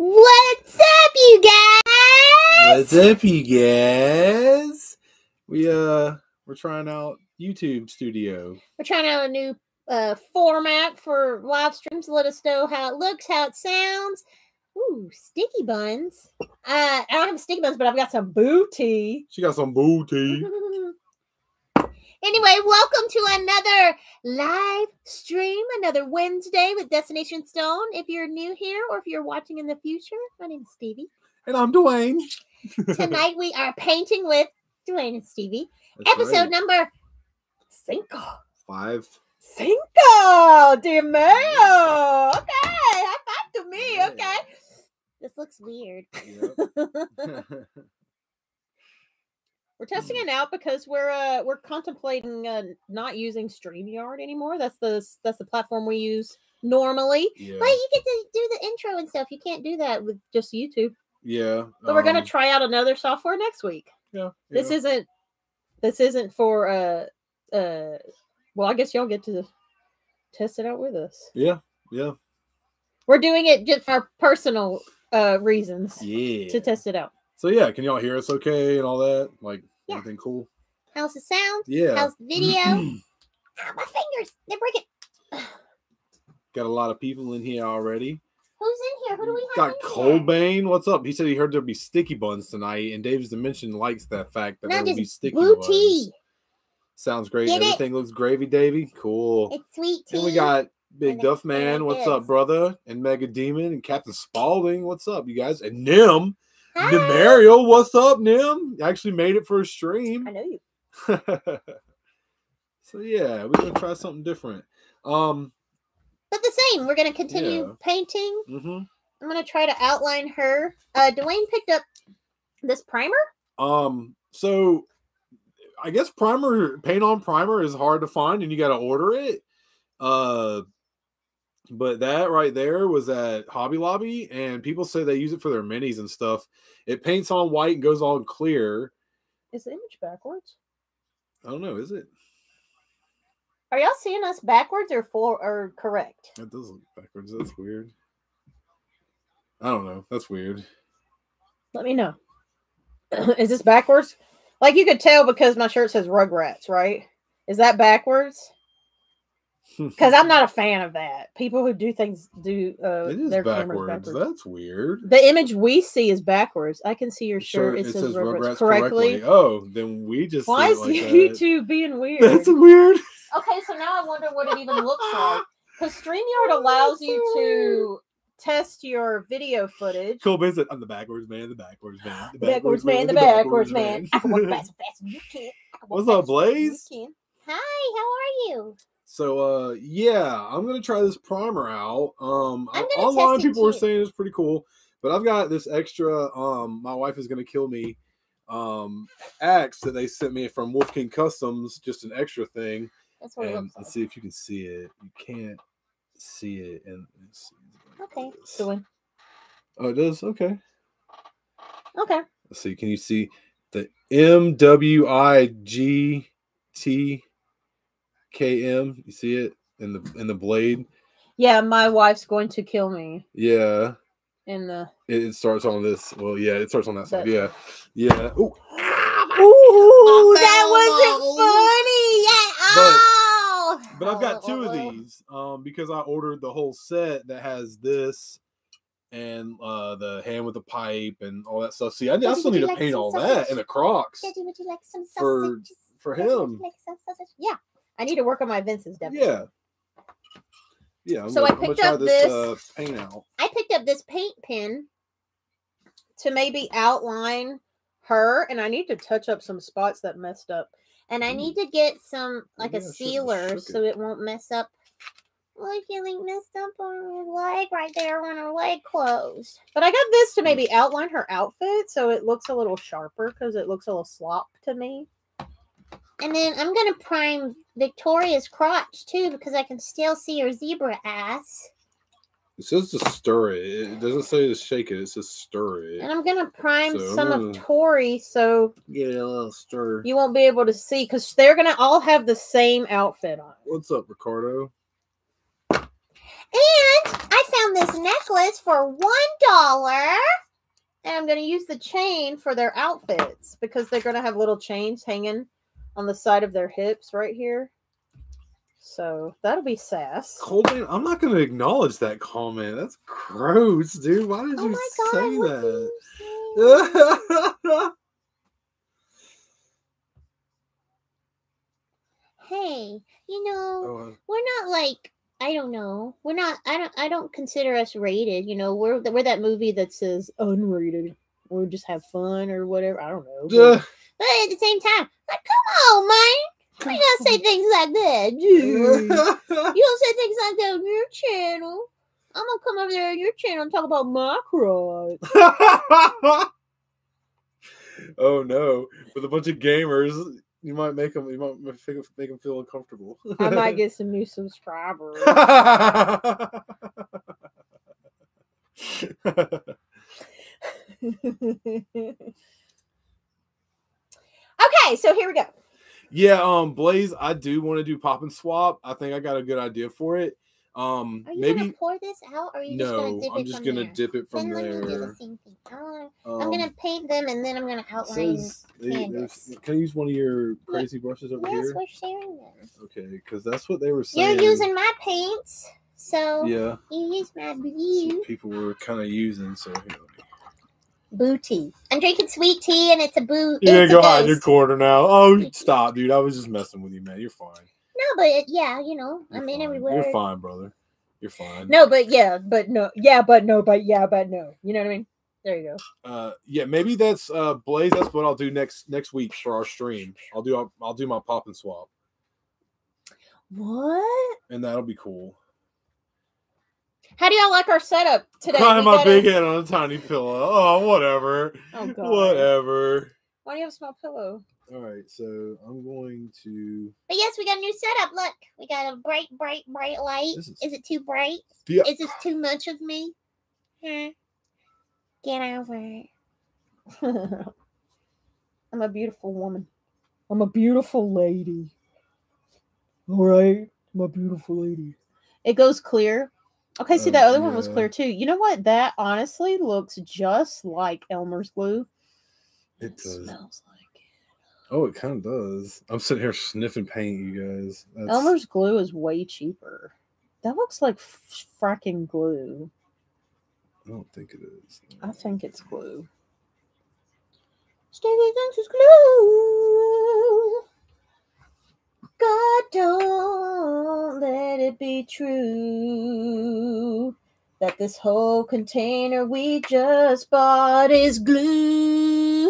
What's up, you guys? What's up, you guys? We uh we're trying out YouTube Studio. We're trying out a new uh, format for live streams. Let us know how it looks, how it sounds. Ooh, sticky buns. Uh, I don't have sticky buns, but I've got some booty. She got some booty. anyway, welcome to another live stream, another Wednesday with Destination Stone. If you're new here or if you're watching in the future, my name is Stevie. And I'm Dwayne. Tonight we are painting with Dwayne and Stevie. That's Episode right. number cinco. five. Cinco de Mayo. Okay, high five to me. Okay, this looks weird. Yep. we're testing it out because we're uh we're contemplating uh, not using Streamyard anymore. That's the that's the platform we use normally. yeah. But you get to do the intro and stuff. You can't do that with just YouTube. Yeah. But we're gonna um, try out another software next week. Yeah. This isn't this isn't for uh uh well I guess y'all get to test it out with us. Yeah. Yeah. We're doing it just for personal uh reasons Yeah. to test it out. So yeah, can y'all hear us okay and all that? Like Yeah. everything cool? How's the sound? Yeah. How's the video? ah, my fingers, they're breaking. Got a lot of people in here already. Who's in here? Who do we have? Got here? Colbane. What's up? He said he heard there'd be sticky buns tonight, and Dave's Dimension likes that fact that Not there will be sticky blue buns. tea. Sounds great. Get it? Everything looks gravy, Davy. Cool. It's sweet tea. And we got Big Duff Man. What's up, brother? And Mega Demon and Captain Spaulding. What's up, you guys? And Nim. Hi. Demario. What's up, Nim? Actually made it for a stream. I know you. so yeah, we're gonna try something different. Um. But the same. We're gonna continue Yeah. painting. mhm. I'm gonna try to outline her. Uh Dwayne picked up this primer. Um, so I guess primer paint on primer is hard to find and you gotta order it. Uh but that right there was at Hobby Lobby, and people say they use it for their minis and stuff. It paints on white and goes on clear. Is the image backwards? I don't know, is it? Are y'all seeing us backwards or for or correct? That does look backwards. That's weird. I don't know. That's weird. Let me know. Is this backwards? Like you could tell because my shirt says Rugrats, right? Is that backwards? Because I'm not a fan of that. People who do things do uh, it is their cameras backwards. backwards. That's weird. The image we see is backwards. I can see your Sure, shirt. it, says, Rugrats, correctly. Oh, then we just Why see is it like that. YouTube being weird? That's weird. Okay, so now I wonder what it even looks like. Because StreamYard allows you to test your video footage. Cole Ben said, "I'm the backwards man, the backwards man, the Backwards man, the backwards man. I can walk fast, fast. You can't. I can walk What's up, fast, faster than you Blaze? can. Hi, how are you? So, uh, yeah, I'm gonna try this primer out. Um, online people were saying it's pretty cool, but I've got this extra. Um, my wife is gonna kill me. Um, axe that they sent me from Wolf King Customs, just an extra thing. That's what it And looks like. let's see if you can see it. You can't see it, and. Okay, Like this. doing. Oh, it does. Okay. Okay. Let's see. Can you see the M W I G T K M? You see it in the in the blade? Yeah, my wife's going to kill me Yeah. in the. It, it starts on this. Well, yeah, it starts on that side. That- Yeah. Yeah. Ooh. Ooh, that that wasn't wasn't funny. Yeah. Oh. But I've got two of these um because I ordered the whole set that has this and uh the hand with the pipe and all that stuff. See, I, I still need to like paint all sausage? that and the Crocs Daddy, would you like some for for Daddy, would him. you like some? Yeah. I need to work on my Vince's Devils. Yeah. Yeah, I'm So I gonna, I'm picked up this, this- uh, paint out. I picked up this paint pen to maybe outline her, and I need to touch up some spots that messed up. And I need to get some like Maybe a I sealer so it won't mess up. Like you like messed up on her leg right there when her leg closed. But I got this to maybe outline her outfit so it looks a little sharper because it looks a little slop to me. And then I'm gonna prime Victoria's crotch too because I can still see her zebra ass. It says to stir it. It doesn't say to shake it. It says stir it. And I'm gonna prime So some gonna- of uh, Tori so Get a little stir. you won't be able to see because they're gonna all have the same outfit on. What's up, Ricardo? And I found this necklace for one dollar. And I'm gonna use the chain for their outfits because they're gonna have little chains hanging on the side of their hips right here. So that'll be sass. Colton, I'm not going to acknowledge that comment. That's gross, dude. Why did Oh you god! say that? do you say? hey, you know, Oh, uh, we're not like I don't know. We're not. I don't. I don't consider us rated. You know, we're we're that movie that says unrated. We just have fun or whatever. I don't know. But, at the same time, like, come on, man. You don't say things like that. dude. You don't say things like that on your channel. I'm gonna come over there on your channel and talk about my oh no! With a bunch of gamers, you might make them. You might make them, make them feel uncomfortable. I might get some new subscribers. Okay, so here we go. yeah, um, Blaze, I do want to do pop and swap. I think I got a good idea for it. Um, Are you maybe gonna pour this out, or are you just gonna no. dip I'm it just from gonna there? dip it from then let me do the there. same thing. I wanna- Um, I'm gonna paint them, and then I'm gonna outline. says- they- can I use one of your crazy brushes over yes, here? we're sharing them. Okay, because that's what they were saying. You're using my paints, so Yeah, you use my blue people were kind of using. So here, boo tea. I'm drinking sweet tea, and it's a boo. gotta go hide in your corner now. Oh, stop, dude! I was just messing with you, man. You're fine. No, but yeah, you know, You're I'm in everywhere. You're fine, brother. You're fine. No, but yeah, but no, yeah, but no, but yeah, but no. You know what I mean? There you go. Uh, yeah, maybe that's uh Blaze. That's what I'll do next next week for our stream. I'll do I'll, I'll do my pop and swap, What? and that'll be cool. How do y'all like our setup today? Crying my big head on a tiny pillow. Oh, whatever. Oh god. Whatever. Why do you have a small pillow? All right, so I'm going to. But yes, we got a new setup. Look, we got a bright, bright, bright light. Is- Is it too bright? Yeah. Is this too much of me? Huh? Get over it. I'm a beautiful woman. I'm a beautiful lady. All right, I'm a beautiful lady. It goes clear. Okay, see Uh, that other one was clear too. You know what? That honestly looks just like Elmer's glue. It does. smells like it. Oh, it kind of does. I'm sitting here sniffing paint, you guys. That's, Elmer's glue is way cheaper. That looks like f- fracking glue. I don't think it is. I think it's glue. Stevie thinks it's glue. God, don't let it be true that this whole container we just bought is glue.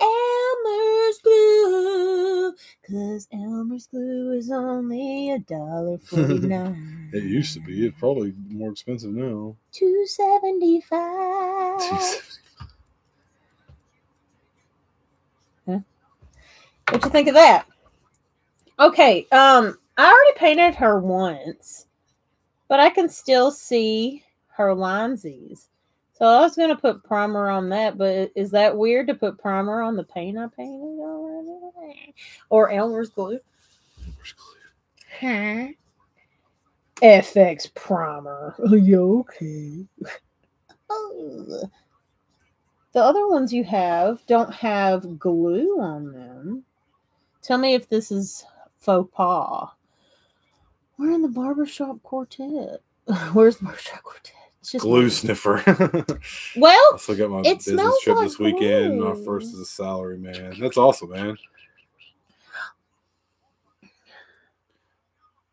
Elmer's glue. Cause Elmer's glue is only a dollar forty nine. It used to be. It's probably more expensive now. Two seventy five. What you think of that? Okay, um, I already painted her once, but I can still see her linesies. So I was gonna put primer on that, but is that weird to put primer on the paint I painted already? Or Elmer's glue? Elmer's glue. Huh? FX primer. Are you okay? Oh. The other ones you have don't have glue on them. Tell me if this is faux pas. We're in the barbershop quartet. Where's the barbershop quartet? It's just Glue me. sniffer. Well, I still got my It business trip like this weekend. My first as a salary man. That's awesome, man.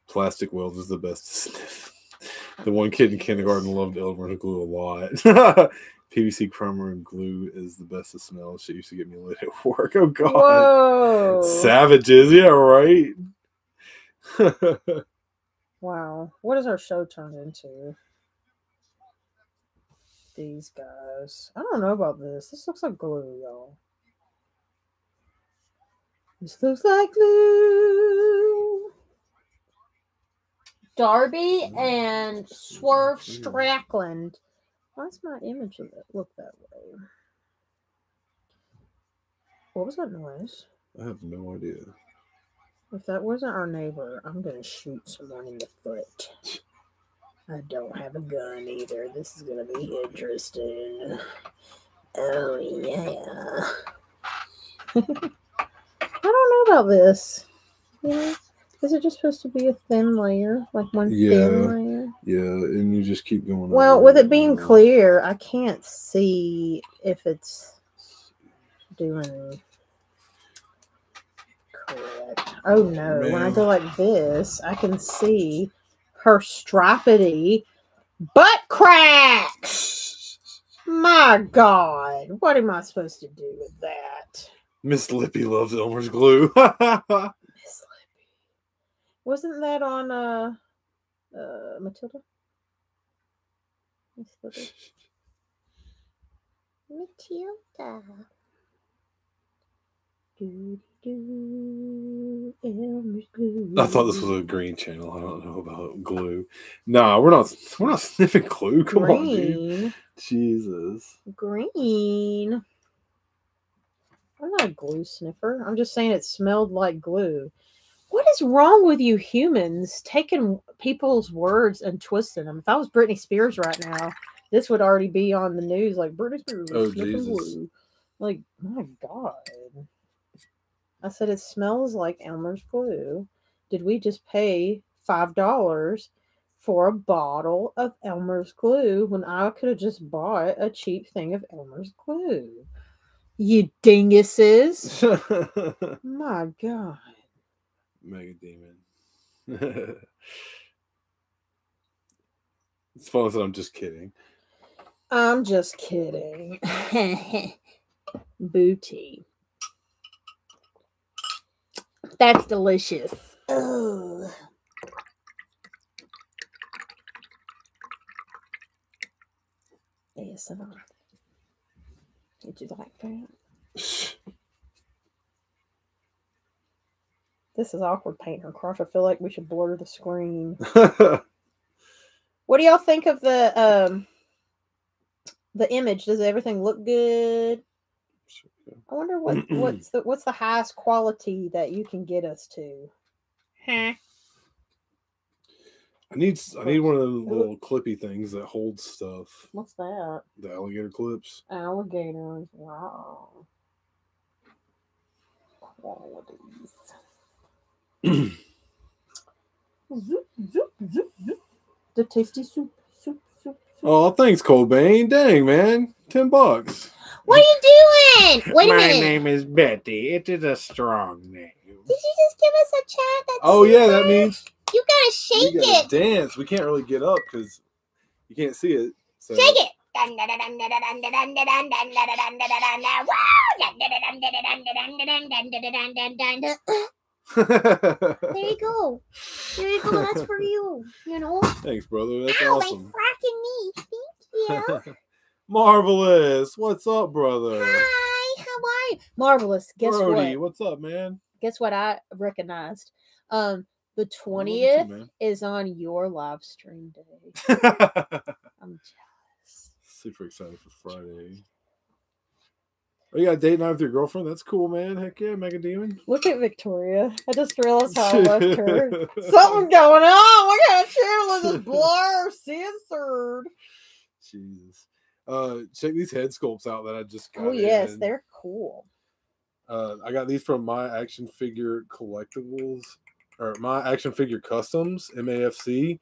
Plastic weld is the best to sniff. The one kid in kindergarten loved Elmer's glue a lot. PVC primer and glue is the best of smell. Shit used to get me lit at work. Oh god. whoa. Savages, yeah, right. Wow. What has our show turned into? These guys. I don't know about this. This looks like glue, y'all. This looks like glue. Darby and Swerve Strickland. Why's my image look that way? What was that noise? I have no idea. If that wasn't our neighbor, I'm gonna shoot someone in the foot. I don't have a gun either. This is gonna be interesting. Oh yeah. I don't know about this. You know, is it just supposed to be a thin layer, like one Yeah. thin layer? Yeah, and you just keep going. Well, with it being clear, I can't see if it's doing correct. Oh no, when I go like this, I can see her stripedy butt cracks. My God, what am I supposed to do with that? Miss Lippy loves Elmer's glue. Miss Lippy. Wasn't that on uh uh Matilda? Matilda. Do, do, Elmer's glue. I thought this was a green channel. I don't know about glue. Nah, we're not. We're not sniffing glue. Come on, dude. Jesus. Green. I'm not a glue sniffer. I'm just saying it smelled like glue. What is wrong with you humans taking people's words and twisting them? If I was Britney Spears right now, this would already be on the news like Britney Spears Oh, Jesus. Like, my God. I said it smells like Elmer's glue. Did we just pay five dollars for a bottle of Elmer's glue when I could have just bought a cheap thing of Elmer's glue? You dinguses. My God. Mega demon. it's fun that I'm just kidding. I'm just kidding. Booty. That's delicious. Oh. ASMR. Did you like that? This is awkward painting her crotch. I feel like we should blur the screen. What do y'all think of the um the image? Does everything look good? I wonder what what's the what's the highest quality that you can get us to? Huh? I need I need one of those little clippy things that holds stuff. What's that? The alligator clips. Alligators. Wow. Qualities. Zoop, zoop, zoop, zoop. The tasty soup, soup, soup, soup. Oh, thanks, Cobain. Dang, man. Ten bucks. What are you doing? Wait a My minute. name is Betty. It is a strong name. Did you just give us a chat? That's Oh yeah, that means you gotta we shake gotta it. dance. We can't really get up because you can't see it. So. Shake it. There you go. There you go. That's for you. You know. Thanks, brother. That's Ow, awesome. my fracking knee. Thank you. Marvelous. What's up, brother? Hi, how are you? Marvelous. Guess Brody, what? what's up, man? Guess what I recognized? Um, the Look at you, twentieth is on your live stream day. I'm jealous. Super excited for Friday. Oh, you got a date night with your girlfriend? That's cool, man. Heck yeah, Mega Demon. Look at Victoria. I just realized how I left her. Something going on. What kind of channel is this blur censored? Jesus. Uh, check these head sculpts out that I just got. Oh yes, in. they're cool. Uh, I got these from my action figure collectibles or my action figure customs MAFC.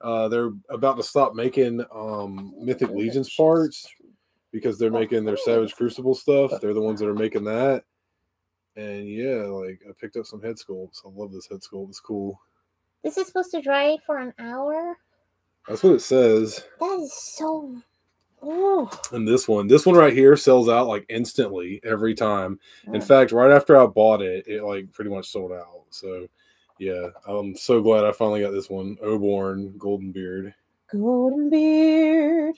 Uh, they're about to stop making um, Mythic Legions parts because they're Oh, making their. Savage oh, Crucible stuff. They're the ones that are making that. And yeah, like I picked up some head sculpts. I love this head sculpt. It's cool. This is supposed to dry for an hour. That's what it says. That is so. Oh, And this one, this one right here sells out like instantly every time. In Yeah. fact, right after I bought it, it like pretty much sold out. So yeah, I'm so glad I finally got this one. Oborn Golden Beard. golden beard.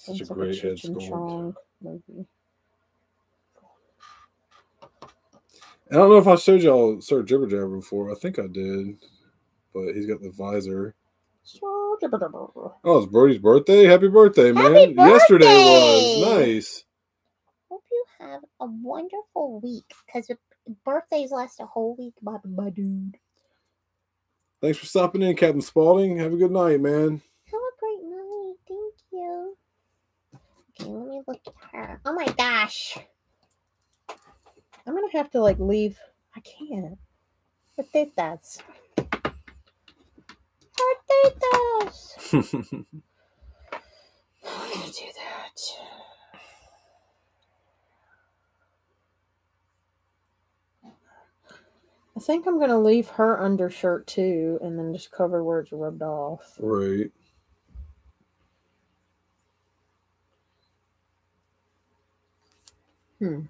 Such a great head sculpt. Movie. I don't know if I showed y'all Sir Jibber Jabber before. I think I did. But he's got the visor. Oh, it's Brody's birthday. Happy birthday, man. Happy Yesterday was nice. Hope you have a wonderful week because birthdays last a whole week, my, my dude. Thanks for stopping in, Captain Spaulding. Have a good night, man. Have a great night. Thank you. Okay, let me look at her. Oh my gosh. I'm gonna have to like leave. I can't. Patitas. Patitas. I'm gonna do that. I think I'm gonna leave her undershirt too, and then just cover where it's rubbed off. right. Hmm.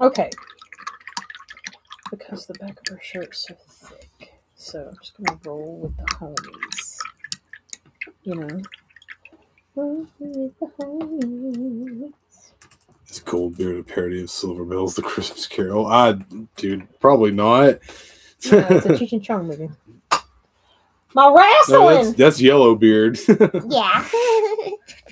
Okay. Because the back of her shirt's so thick. So I'm just gonna roll with the homies. You know? Roll with the homies. It's gold bearded parody of Silver Bells, The Christmas Carol. I, dude, probably not. It's a Cheech and Chong movie. My No, that's, that's Yellowbeard. yeah.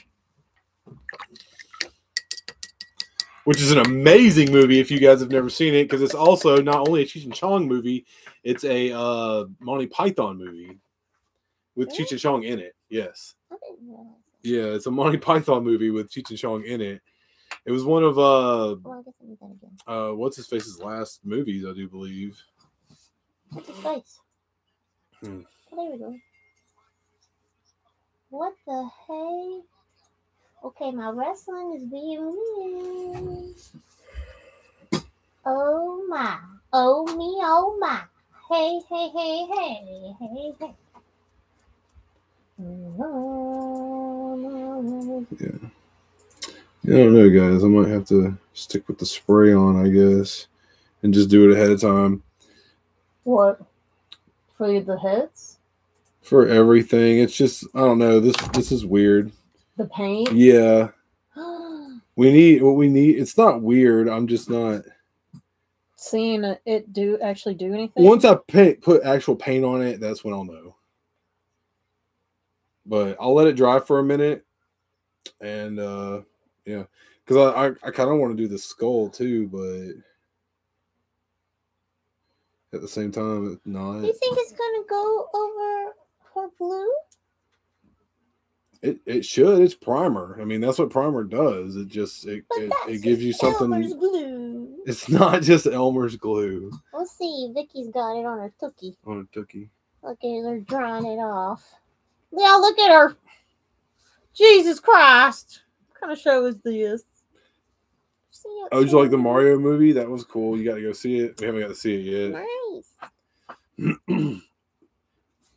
which is an amazing movie if you guys have never seen it because it's also not only a Cheech and Chong movie, it's a uh, Monty Python movie with Really? Cheech and Chong in it. Yes, I didn't realize that. yeah, it's a Monty Python movie with Cheech and Chong in it. It was one of uh, Well, I guess I need that again. uh, what's his face's last movies, I do believe. What's his face? Hmm. Oh, there we go. What the hey? Okay, my wrestling is being weird. Oh my. Oh me, oh my. Hey, hey, hey, hey, hey, hey. Yeah, I don't know, guys. I might have to stick with the spray on, I guess, and just do it ahead of time What? For the heads? for everything. It's just I don't know. This this is weird. The paint? Yeah. We need what we need. It's not weird. I'm just not. Seeing it- it do actually do anything? Once I paint, put actual paint on it, that's when I'll know. But I'll let it dry for a minute, and uh yeah, because I I, I kind of want to do the skull too, but at the same time, it's not. you think it's gonna go over her blue? It it should. It's primer. I mean, that's what primer does. It just it it, it gives you something. Elmer's glue. It's not just Elmer's glue We'll see. Vicky's got it on her cookie. on her cookie. Look at her drawing it off. Yeah, look at her. Jesus Christ. What kind of show is this? Oh, did you like the? Mario movie? That was cool. You got to go see it. We haven't got to see it yet. Nice.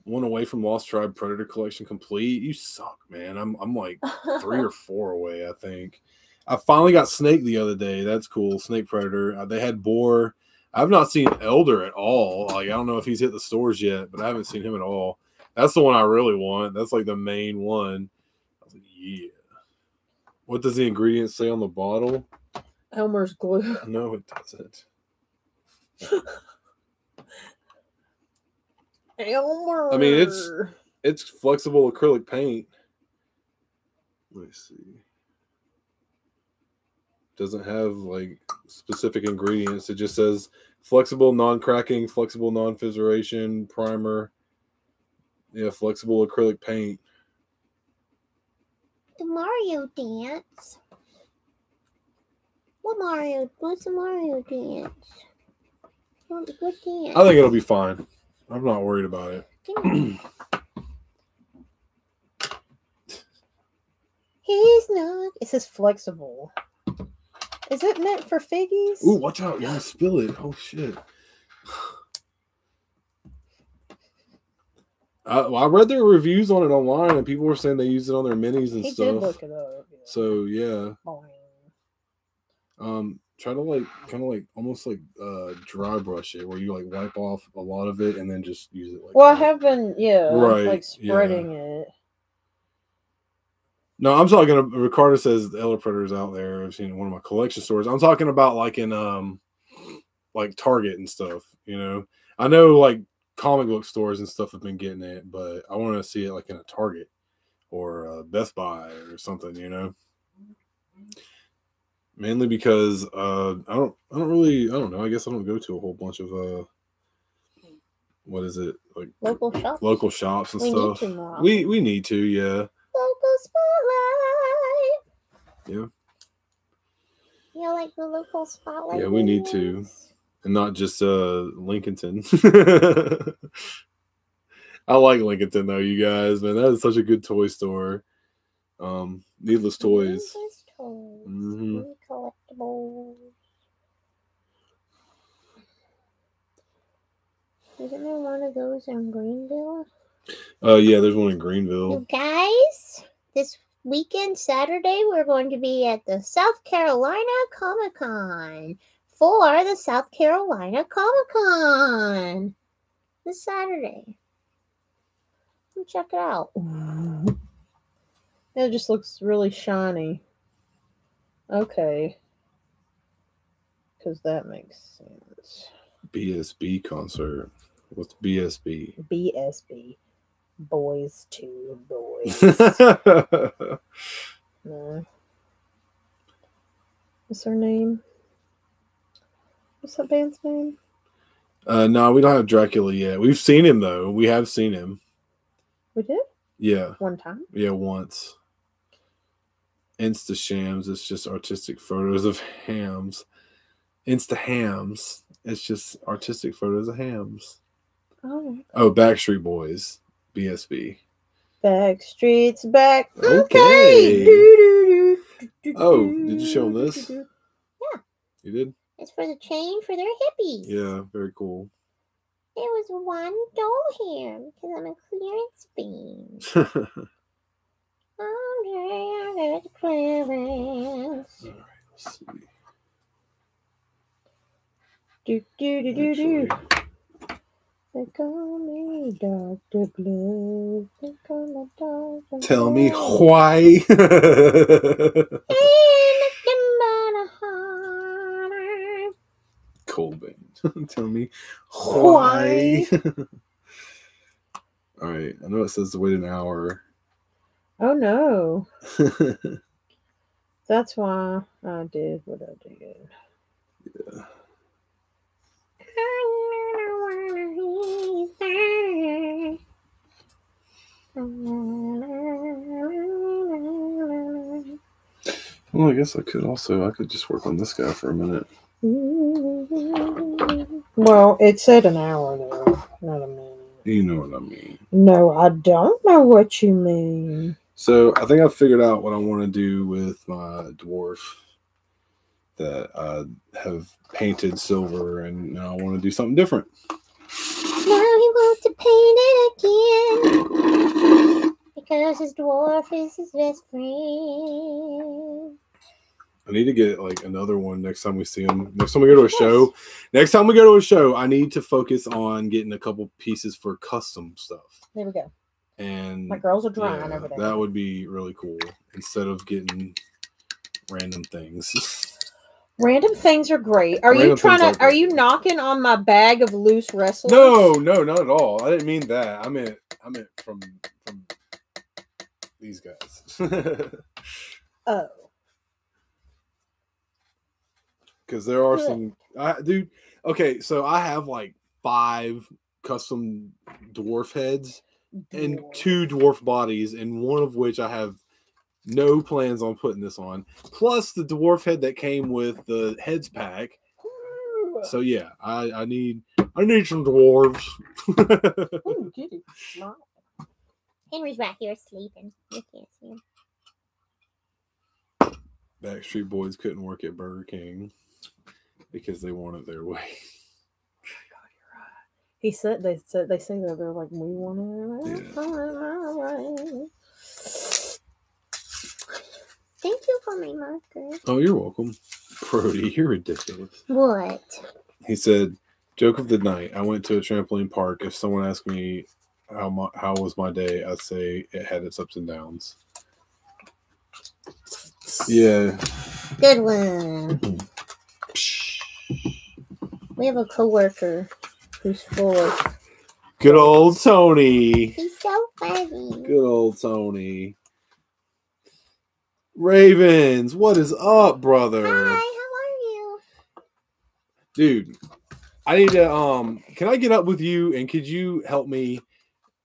One away from Lost Tribe Predator Collection complete. You suck, man. I'm I'm like three or four away. I think. I finally got Snake the other day. That's cool. Snake Predator. Uh, they had Boar. I've not seen Elder at all. Like I don't know if he's hit the stores yet, but I haven't seen him at all. That's the one I really want. That's like the main one. I was like, yeah. What does the ingredients say on the bottle? Elmer's glue. No, it doesn't. Elmer. I mean, it's- It's flexible acrylic paint. Let me see. Doesn't have like specific ingredients. It just says flexible, non-cracking, flexible, non-fissuration, primer. Yeah, flexible acrylic paint. the Mario dance. What Mario? What's the Mario dance? What, what dance? I think it'll be fine. I'm not worried about it. He's not. It says flexible. Is it meant for figgies? Ooh, watch out! You're gonna spill it. Oh shit. I, well, I read their reviews on it online, and people were saying they use it on their minis and he stuff. did look it up. yeah. So yeah, Boing. um, try to like kind of like almost like uh dry brush it, where you like wipe off a lot of it and then just use it. Like Well, I have been, yeah, Right, like yeah. spreading it. No, I'm talking. about Ricardo says the Elder Predator's out there. I've seen in one of my collection stores. I'm talking about like in um, like Target and stuff. You know, I know like comic book stores and stuff have been getting it, but I want to see it like in a Target or uh, Best Buy or something. You know, mainly because uh, I don't, I don't really, I don't know. I guess I don't go to a whole bunch of uh, what is it like Local shop. local shops and we need stuff. to more. We we need to, yeah. local spotlight. Yeah. Yeah, like the local spotlight. Yeah, we need to. And not just uh Lincolnton. I like Lincolnton though, you guys, man. That is such a good toy store. Um, needless toys. Needless toys. Mhm. and Collectibles. Isn't there one of those in Greenville? Uh yeah, there's one in Greenville. You guys, this weekend, Saturday, we're going to be at the South Carolina Comic Con for the South Carolina Comic Con this Saturday. Come check it out. It just looks really shiny. Okay. Because that makes sense. BSB concert. What's BSB? BSB. Boys to boys. No. What's her name? What's that band's name? Uh, no, we don't have Dracula yet. We've seen him though. We have seen him. We did Yeah, one time. yeah, once. Insta shams. It's just artistic photos of hams. Insta hams. It's just artistic photos of hams. Oh, Oh, Backstreet Boys. BSB. back streets back. Okay. Okay. Oh, did you show them this? Yeah. You did? It's for the chain for their hippies. Yeah, very cool. There was one doll here because I'm a clearance fiend. Okay, I got the clearance. Let's see. Do do do do do. They call me Doctor Blue. They call me Doctor Tell me why. Ain't nothing but a heart. Colbane. Tell me Why? why. All right. I know it says to wait an hour. Oh no, that's why I did what I did. Yeah. well, I guess I could also. I could just work on this guy for a minute. Well, it said an hour though, not a minute. You know what I mean. No, I don't know what you mean. So I think I figured out what I want to do with my dwarf that I have painted silver, and now I want to do something different. Now he wants to paint it again because his dwarf is his best friend. I need to get like another one next time we see him. Next time we go to a show, next time we go to a show, I need to focus on getting a couple pieces for custom stuff. There we go. And My girls are drawing yeah, over there. that would be really cool instead of getting random things. Random things are great. Are you trying to? are Are you knocking on my bag of loose wrestlers? no, no, not at all. I didn't mean that. I meant I meant from from these guys. Oh, because there are Good. some I dude okay so i have like five custom dwarf heads and two dwarf bodies and one of which i have no plans on putting this on plus the dwarf head that came with the heads pack so yeah i i need i need some dwarves Ooh, kitty. Henry's right here sleeping. You can't see him. backstreet boys couldn't work at burger king because they want it their way He said they said they say that they're like we want Yeah. to. Thank you for my marker. oh you're welcome brody you're ridiculous What? He said, "Joke of the night. I went to a trampoline park. If someone asked me how my, how was my day, I'd say it had its ups and downs." Yeah. Good one. We have a coworker who's. Good old Tony. He's so funny. Good old Tony. Ravens, what is up, brother? Hi, how are you? Dude, I need to um can I get up with you and could you help me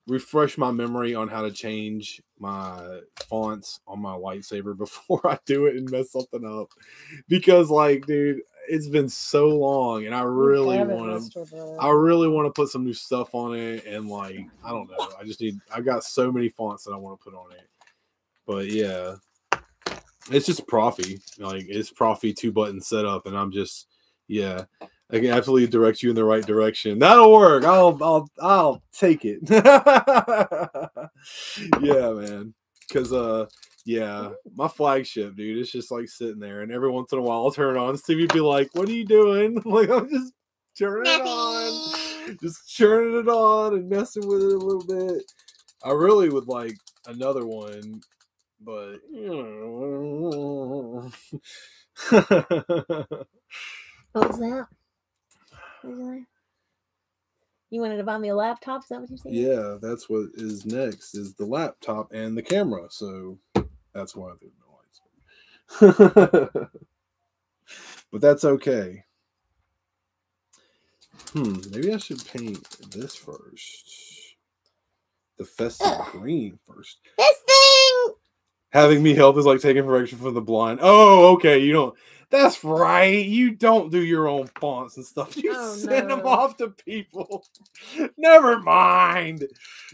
refresh my memory on how to change my fonts on my lightsaber before I do it and mess something up? Because like dude, it's been so long and I really want to I really want to put some new stuff on it and like I don't know. I just need I've got so many fonts that I want to put on it. But yeah. It's just Proffie. Like it's Proffie two button setup and I'm just yeah. I can absolutely direct you in the right direction. That'll work. I'll I'll I'll take it. yeah, man. Cause uh yeah, my flagship, dude. It's just like sitting there, and every once in a while I'll turn it on. Stevie be like, What are you doing? like I'm just turning it on. Just turning it on and messing with it a little bit. I really would like another one, but you know. what was that? You wanted to buy me a laptop? Is that what you said? Yeah, that's what is next is the laptop and the camera. So that's why there's no lights. but that's okay. Hmm, maybe I should paint this first. The festive Ugh. green first. This thing. Having me help is like taking direction from the blind. Oh, okay. You don't that's right. You don't do your own fonts and stuff. You oh, send no. them off to people. Never mind.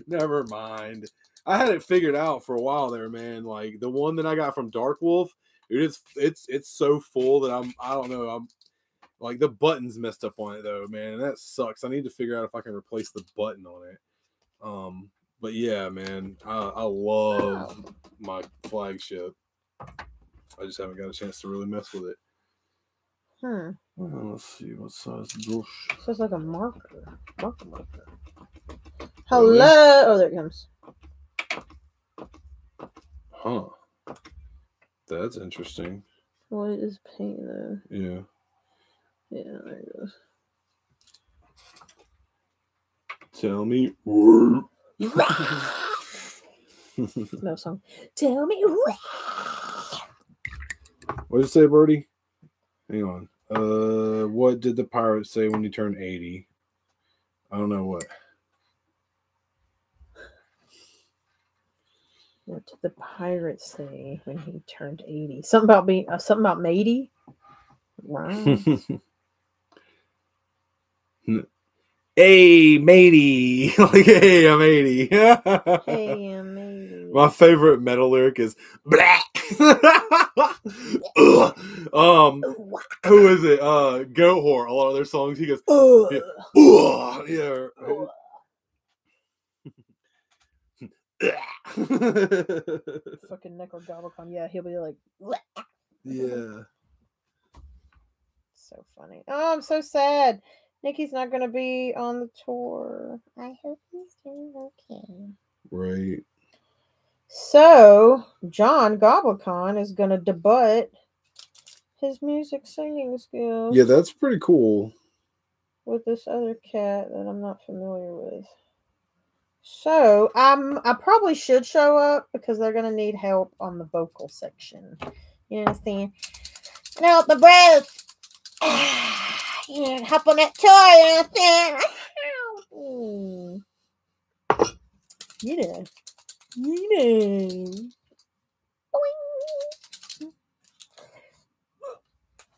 Never mind. I had it figured out for a while there, man. Like the one that I got from Dark Wolf, it is it's it's so full that I'm I don't know, I'm like the button's messed up on it though, man. And that sucks. I need to figure out if I can replace the button on it. Um, but yeah, man, I, I love my flagship. I just haven't got a chance to really mess with it. Hmm. Well, let's see what size brush. This is like a marker. Marker marker. Hello. Oh, there it comes. Huh. That's interesting. What is paint though? Yeah. Yeah, there it goes. Tell me. no song. Tell me. What did you say, Birdie? Hang on. Uh, what did the pirate say when he turned 80? I don't know what. What did the pirate say when he turned 80? Something about being uh, something about matey? Wow. hey, matey. like, hey, I'm 80. hey, I'm 80. My favorite metal lyric is black. um, who is it? Uh, Goatwhore. A lot of their songs, he goes, yeah, yeah. Fucking Nekrogoblikon. Yeah, he'll be like, yeah. So funny. Oh, I'm so sad. Nikki's not going to be on the tour. I hope he's doing okay. Right. So John Goblikon is going to debut his music singing skills. Yeah, that's pretty cool. With this other cat that I'm not familiar with. So I'm I probably should show up because they're gonna need help on the vocal section. You understand? Help the breath. you know, help on that toy, you understand? You know. Meaning.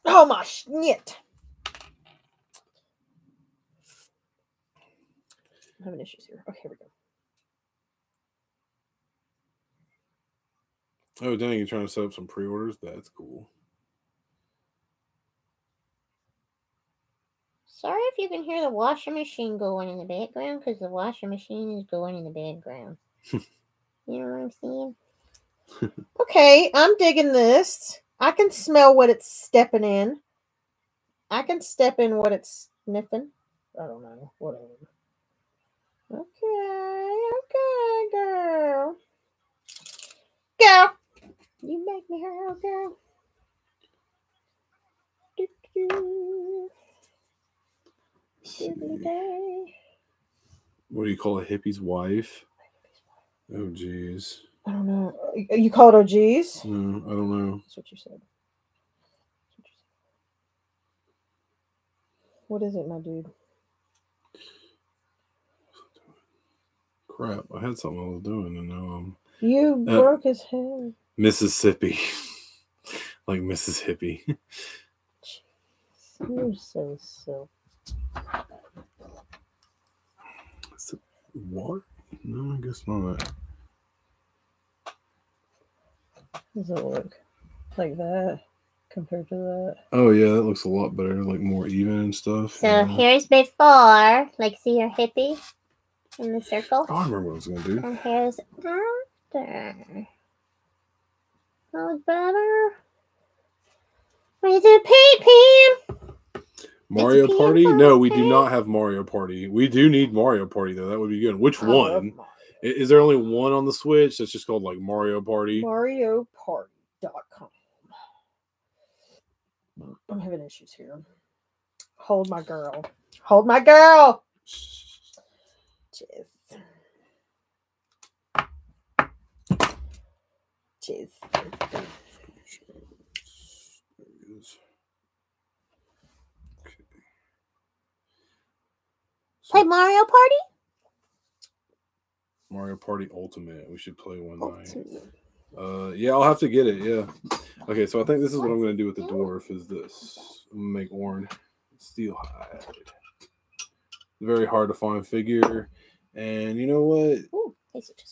Oh my shit. I'm having issues here. Okay, here we go. Oh, dang, you're trying to set up some pre orders? That's cool. Sorry if you can hear the washing machine going in the background because the washing machine is going in the background. You know what I'm saying? okay, I'm digging this. I can smell what it's stepping in. I can step in what it's sniffing. I don't know. Whatever. Okay, okay, girl. Girl. You make me hurt, girl. Do, do. What do you call a hippie's wife? Oh, geez. I don't know. You called her geez? No, I don't know. That's what you said. What is it, my dude? Crap, I had something I was doing and now I'm You Uh, broke his head. Mississippi. like Mississippi. You're so silly. Is it water? No, I guess not. Does it look like that compared to that? Oh yeah, that looks a lot better, like more even and stuff. So yeah. here's before, like see your hippie in the circle, Oh, I remember what I was gonna do. and here's after. That was better. Where's the pee pee? Mario peeing Party? for No, we do not have Mario Party. We do need Mario Party though. That would be good. Which I one? Is there only one on the Switch that's just called like Mario Party? MarioParty.com. I'm having issues here. Hold my girl. Hold my girl. Jeez. Jeez. Play Mario Party? Mario Party Ultimate. We should play one night. Uh, yeah, I'll have to get it. Yeah. Okay, so I think this is what I'm gonna do with the dwarf. Is this? I'm gonna make Orin steel hide. Very hard to find figure, and you know what? Ooh,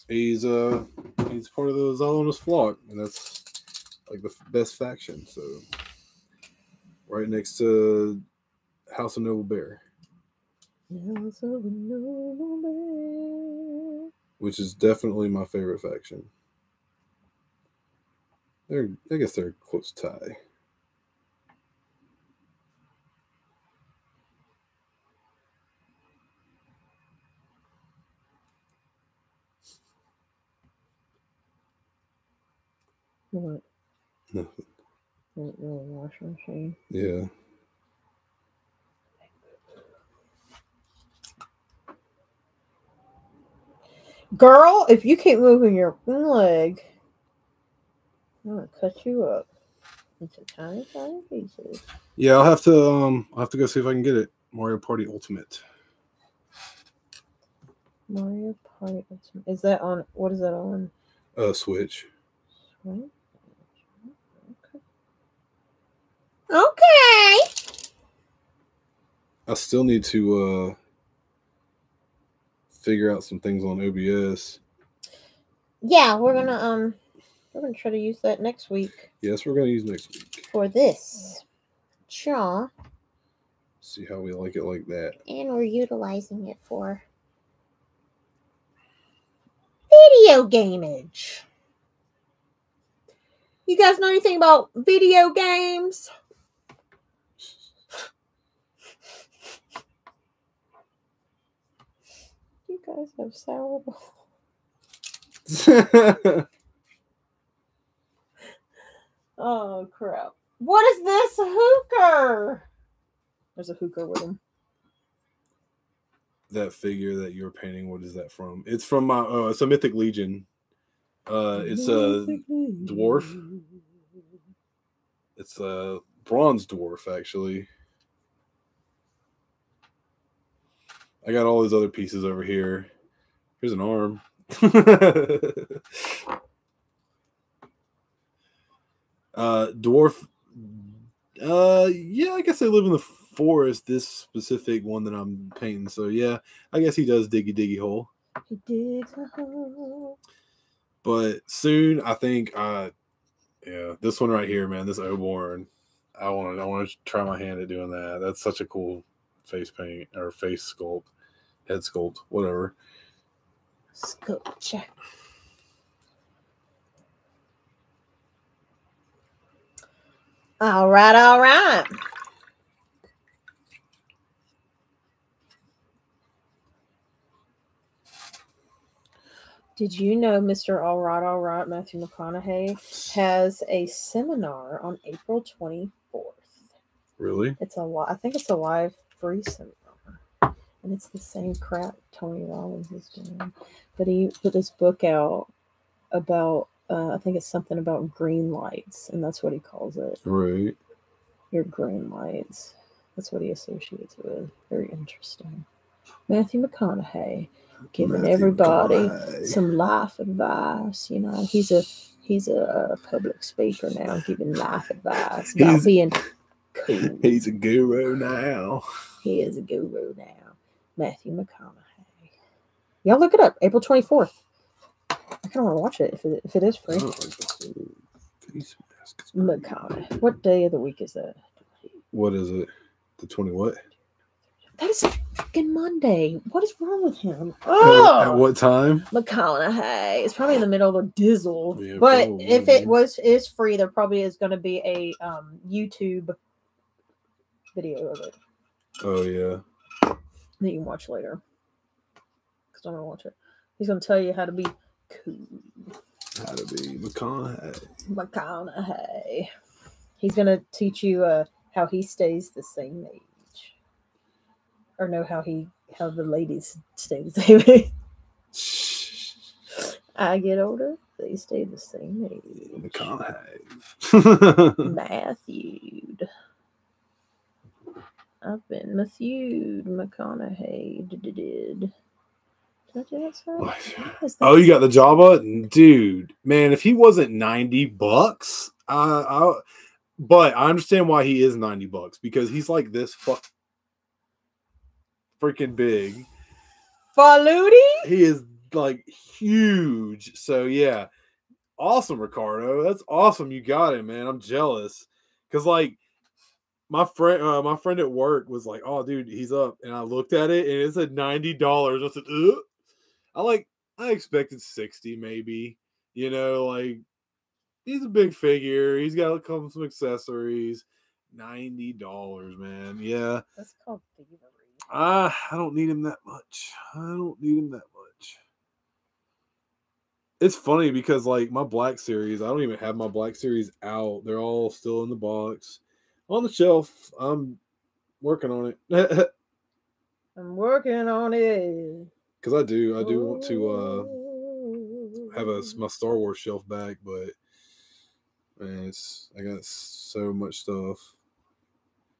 He's uh he's part of the Zalonis flock, and that's like the f- best faction. So right next to House of Noble Bear, House of noble man. which is definitely my favorite faction. They're I guess they're close tie. What? Nothing. Not really washing machine. Yeah. Girl, if you keep moving your leg, I'm gonna cut you up into tiny, tiny pieces. Yeah, I'll have to um I'll have to go see if I can get it. Mario Party Ultimate. Mario Party Ultimate. Is that on? What is that on? Uh Switch. Switch? Okay. Okay. I still need to uh figure out some things on OBS. Yeah, we're gonna um We're gonna try to use that next week Yes, we're gonna use next week. for this chaw, See how we like it like that. and we're utilizing it for video gamage. You guys know anything about video games? Guys have sour. Oh crap! What is this hooker? There's a hooker with him. that figure that you're painting, what is that from? It's from my uh it's a Mythic Legion. Uh it's a dwarf. it's a bronze dwarf actually. I got all these other pieces over here. Here's an arm. uh dwarf uh yeah, I guess they live in the forest, this specific one that I'm painting. So yeah, I guess he does diggy diggy hole. He digs a hole. But soon I think uh yeah, this one right here, man, this Oborn. I want to I want to try my hand at doing that. That's such a cool face paint or face sculpt, head sculpt, whatever. Sculpture. All right, all right. Did you know Mr. All Right, All Right, Matthew McConaughey has a seminar on April 24th? Really? It's a li- I think it's a live free seminar. And it's the same crap Tony Robbins is doing. But he put this book out about uh, I think it's something about green lights, and that's what he calls it. Right. Your green lights. That's what he associates with. Very interesting. Matthew McConaughey giving Matthew everybody McConaughey. some life advice. You know, he's a he's a public speaker now, giving life advice about He's- being cool. He's a guru now. He is a guru now. Matthew McConaughey. Y'all look it up. April twenty fourth. I kind of want to watch it if it, if it is free. don't like the whole face mask. McConaughey. What day of the week is that? What is it? The 20 what? That is a fucking Monday. What is wrong with him? At- Oh, At what time? McConaughey. It's probably in the middle of the dizzle. Yeah, but probably. if it was is free, there probably is going to be a um, YouTube video of it Oh, yeah. That you can watch later. Because I'm gonna watch it. He's gonna tell you how to be cool. How to be McConaughey. McConaughey. He's gonna teach you uh, how he stays the same age, or know how he how the ladies stay the same age. I get older, they stay the same age. McConaughey. Matthew. I've been Matthew McConaughey. Did Did I do that song? What? What is oh, you got the Jabba? Dude, man, if he wasn't 90 bucks, uh, I, but I understand why he is 90 bucks because he's like this fuck freaking big. Faluti? He is like huge. So yeah, awesome, Ricardo. That's awesome. You got him, man. I'm jealous because like my friend, uh, my friend at work was like, "Oh, dude, he's up," and I looked at it and it said ninety dollars. I said, Ugh. "I like, I expected sixty, maybe. You know, like he's a big figure. He's got to come some accessories. Ninety dollars, man. Yeah." That's called thievery. Ah, I don't need him that much. I don't need him that much. It's funny because like my black series, I don't even have my black series out. They're all still in the box on the shelf. I'm working on it I'm working on it. Cause I do. I do want to uh have a my Star Wars shelf back, but man, it's I got so much stuff.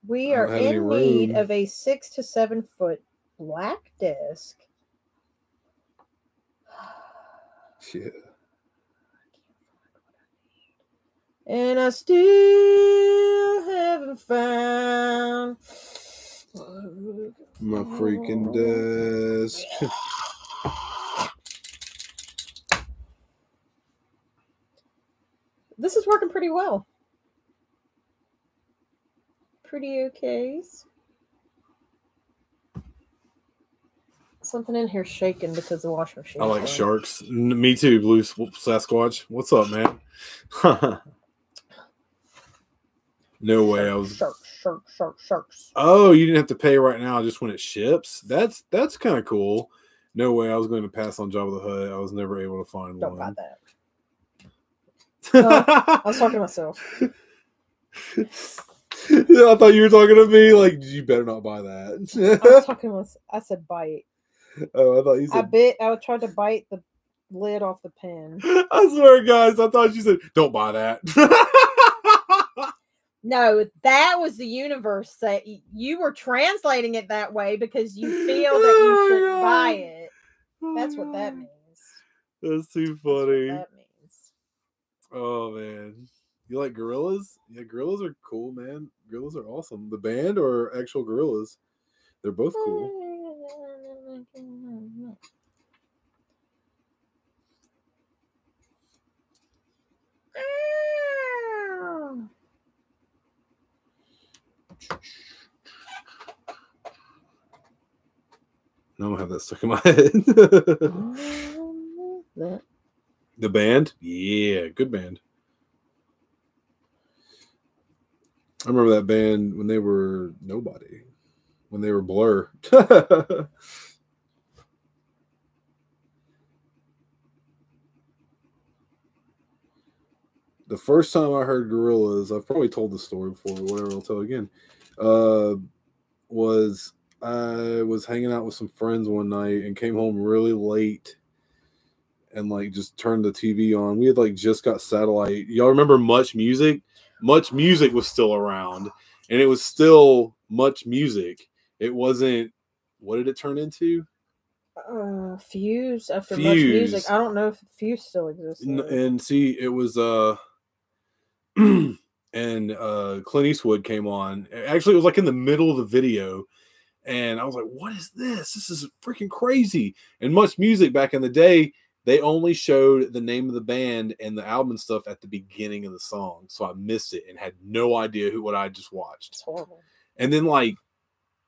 We are don't have any in need of a six to seven foot black desk. Yeah. And I still haven't found My freaking desk. This is working pretty well. Pretty okay. Something in here shaking because the washing machine. I like sharks. Me too, Blue Sasquatch. What's up, man? no way. I was. Oh, you didn't have to pay right now, just when it ships. That's that's kind of cool. No way. I was going to pass on Jabba the Hutt. I was never able to find Don't buy one. that. I was talking to myself. I thought you were talking to me. Like, you better not buy that. I was talking. I said bite. oh, I thought you said. I bit. I tried to bite the lid off the pen. I swear, guys, I thought you said, "Don't buy that." No, that was the universe that you were translating it that way because you feel that you Oh, should God. buy it. That's what that oh. means. That's too That's what funny. that means. Oh man, you like gorillas? Yeah, gorillas are cool, man. Gorillas are awesome. The band or actual gorillas? They're both cool. No, I have that stuck in my head. The band? Yeah, good band. I remember that band when they were nobody, when they were Blur. the first time I heard Gorillaz, I've probably told the story before, whatever, I'll tell again. Uh, was I was hanging out with some friends one night and came home really late and like just turned the TV on. We had like just got satellite. Y'all remember Much Music? Much Music was still around and it was still Much Music. It wasn't. What did it turn into? Uh, Fuse after much music. I don't know if Fuse still exists. Though. and see it was uh and uh clint eastwood came on actually it was like in the middle of the video and i was like what is this this is freaking crazy and much music back in the day they only showed the name of the band and the album and stuff at the beginning of the song so i missed it and had no idea who what i just watched It's horrible. and then like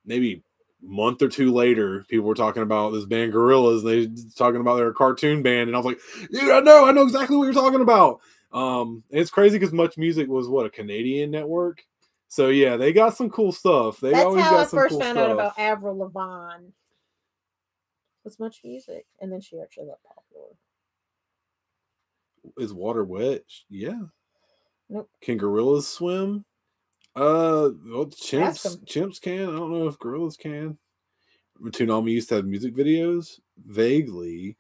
maybe a month or two later, people were talking about this band Gorillaz. They talking about their cartoon band, and I was like, "Dude, I know, I know exactly what you're talking about." Um, it's crazy because Much Music was what a Canadian network. So yeah, they got some cool stuff. They That's always how got I some first cool found stuff. out about Avril Lavigne. Was much music, and then she actually got popular. Is water wet? Yeah. Nope. Can gorillas swim? Uh, well, chimps Chimps can. I don't know if gorillas can. Toonami used to have music videos. Vaguely,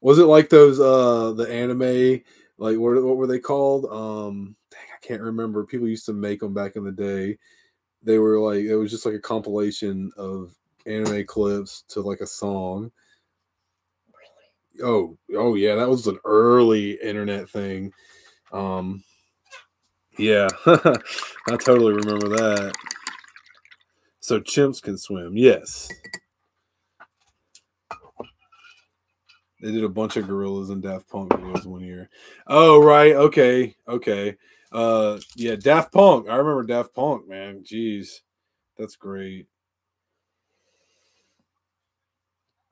was it like those? Uh, the anime. Like what? What were they called? Um, dang, I can't remember. People used to make them back in the day. They were like it was just like a compilation of anime clips to like a song. Really? Oh, oh yeah, that was an early internet thing. Um yeah, I totally remember that. So chimps can swim, yes. They did a bunch of gorillaz and Daft Punk videos one year. Oh, right, okay, okay. Uh yeah, Daft Punk. I remember Daft Punk, man. Jeez. That's great.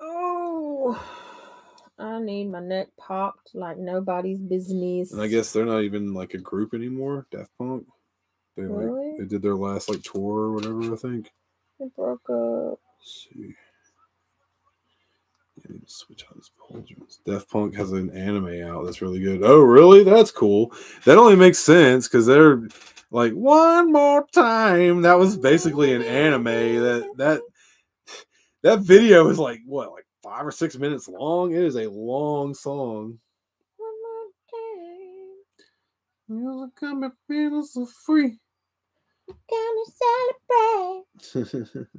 Oh, I need my neck popped like nobody's business. And I guess they're not even like a group anymore, Daft Punk. They like Really? they did their last like tour or whatever, I think. it broke up. Let's see. To switch out this pauldrons. Daft Punk has an anime out that's really good. Oh, really? That's cool. That only makes sense because they're like one more time. That was basically an anime. That that that video is like what, like five or six minutes long. It is a long song. One more time, me feeling so free. gonna celebrate.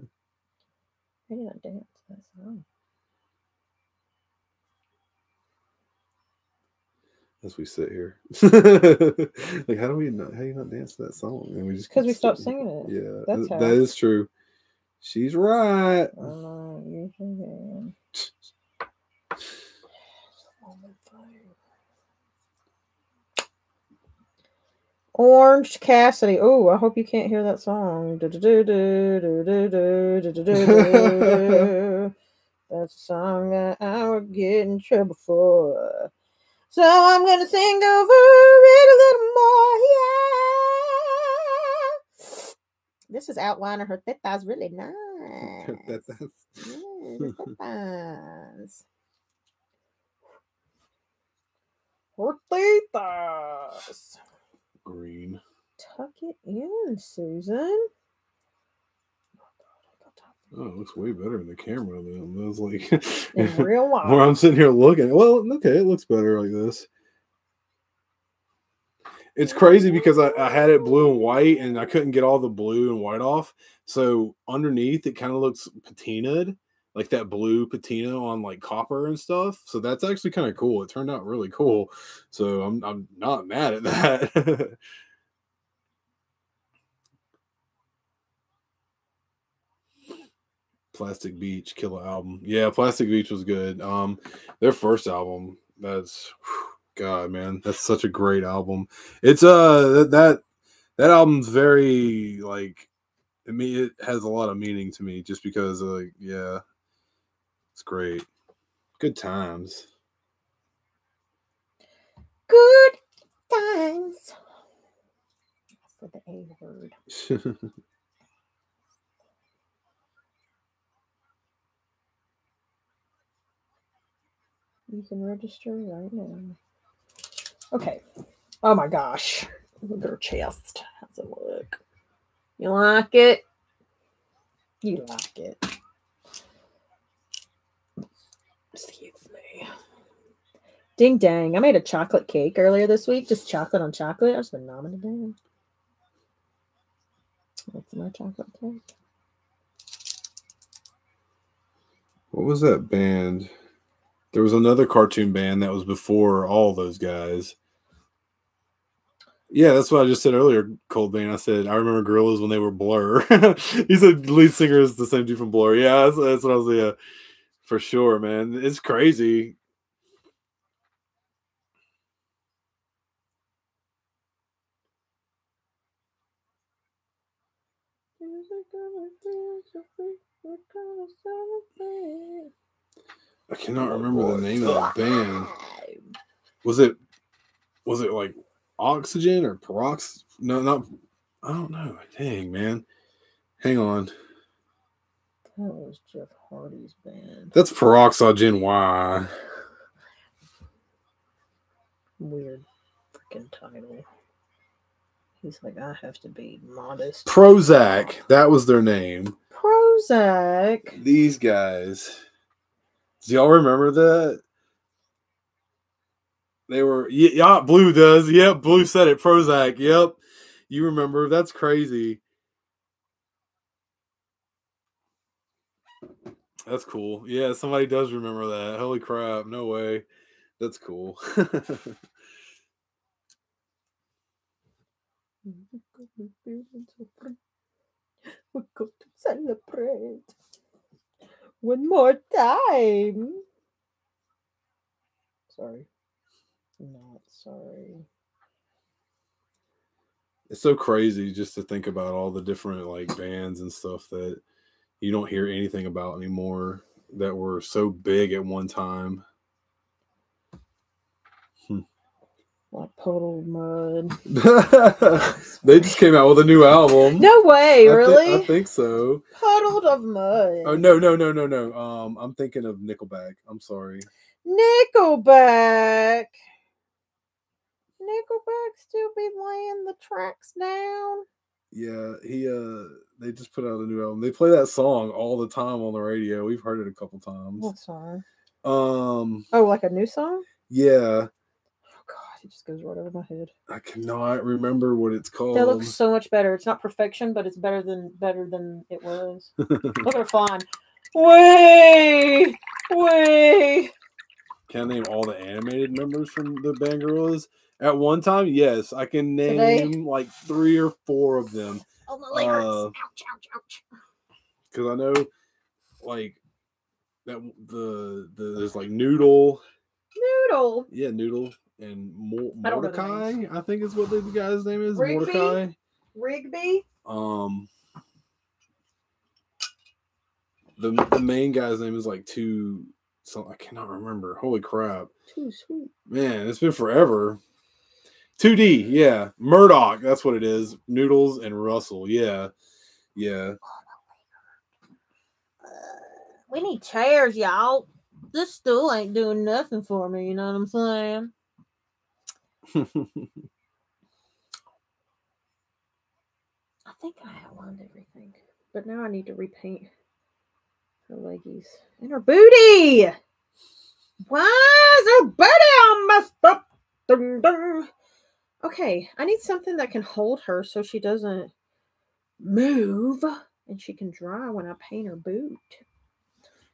I did not dance to that song. as we sit here. like, how do we not? How do you not dance to that song? And we just because we stopped singing it. Yeah, That's th- that is true. She's right. Orange Cassidy. Oh, I hope you can't hear that song. That's a song that I would get in trouble for. So I'm gonna sing over it a little more. Yeah. This is outlining her tetas really nice. That's- Yeah, tetas. Her tetas. green. Tuck it in, Susan. Oh, it looks way better in the camera than it was like In real life. where I'm sitting here looking. Well, okay, it looks better like this. It's crazy mm-hmm. because I, I had it blue and white and I couldn't get all the blue and white off. So underneath it kind of looks patinaed, like that blue patina on like copper and stuff. So that's actually kind of cool. It turned out really cool. So I'm I'm not mad at that. Plastic Beach Killer album. Yeah, Plastic Beach was good. Um their first album, that's whew, god man, that's such a great album. It's uh that that, that album's very like I mean it has a lot of meaning to me just because like yeah. It's great. Good times. Good times. Said the A word. You can register right now. Okay. Oh my gosh. Look at her chest. How's it look? You like it? You like it. Excuse me. Ding dang. I made a chocolate cake earlier this week. Just chocolate on chocolate. I've just been nomming it down. That's my chocolate cake. What was that band? There was another cartoon band that was before all those guys. Yeah, that's what I just said earlier, Cold Bane. I said I remember Gorillaz when they were Blur. he said lead singer is the same dude from Blur. Yeah, that's, that's what I was. Yeah, for sure, man. It's crazy. I cannot remember the name of the band. Was it was it like oxygen or perox? No, not I don't know. Dang man. Hang on. That was Jeff Hardy's band. That's peroxygen Y. Weird freaking title. He's like, I have to be modest. Prozzäk. That was their name. Prozzäk. These guys. Do y'all remember that? They were yeah, Blue does. Yep, Blue said it. Prozzäk. Yep. You remember. That's crazy. That's cool. Yeah, somebody does remember that. Holy crap. No way. That's cool. We're going to celebrate one more time. Sorry. Not sorry. it's so crazy just to think about all the different like bands and stuff that you don't hear anything about anymore that were so big at one time. Like Puddle Mudd. they just came out with a new album. No way, I really? I think so. Puddle of Mudd. Oh no, no, no, no, no. Um, I'm thinking of Nickelback. I'm sorry. Nickelback. Nickelback still be laying the tracks down. Yeah, he uh they just put out a new album. They play that song all the time on the radio. We've heard it a couple times. What song? Um Oh, like a new song? yeah, it just goes right over my head. I cannot remember what it's called. That looks so much better. It's not perfection, but it's better than better than it was. Look at her fine. Way, way. Can I name all the animated members from the band Gorillaz? At one time, yes, I can Today? name like three or four of them. Oh, my leg hurts. Uh, ouch, ouch, ouch. because I know like that the, the there's like Noodle, Noodle. yeah, Noodle and Mo- I don't know the Mordecai. I think is what the guy's name is. Rigby? Mordecai. Rigby. Um, the the main guy's name is like two. So I cannot remember. Holy crap, Too sweet. man! It's been forever. 2D, yeah. Murdoc, that's what it is. Noodles and Russell, yeah. Yeah. We need chairs, y'all. This stool ain't doing nothing for me. You know what I'm saying? I think I outlined everything, but now I need to repaint her leggies and her booty. Why is her booty all messed up? Dun, dun. Okay, I need something that can hold her so she doesn't move and she can dry when I paint her boot.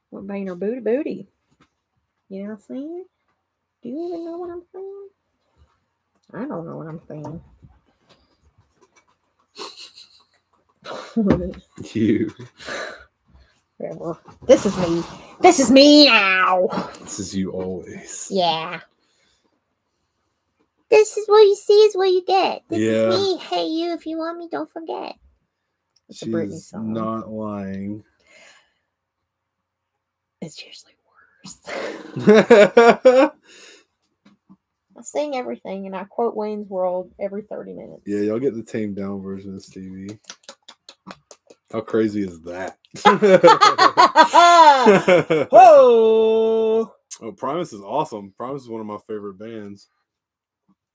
When paint her booty booty. You know what I'm saying? Do you even know what I'm saying? I don't know what I'm saying. you. Whatever. This is me. This is me now. This is you always. Yeah. This is what you see is what you get. This Yeah. is me. Hey, you, if you want me, don't forget. It's a Britney song. not lying. It's usually worse. I sing everything and I quote Wayne's World every 30 minutes. Yeah, y'all get the tamed down version of Stevie. How crazy is that? Whoa! oh, Primus is awesome. Primus is one of my favorite bands.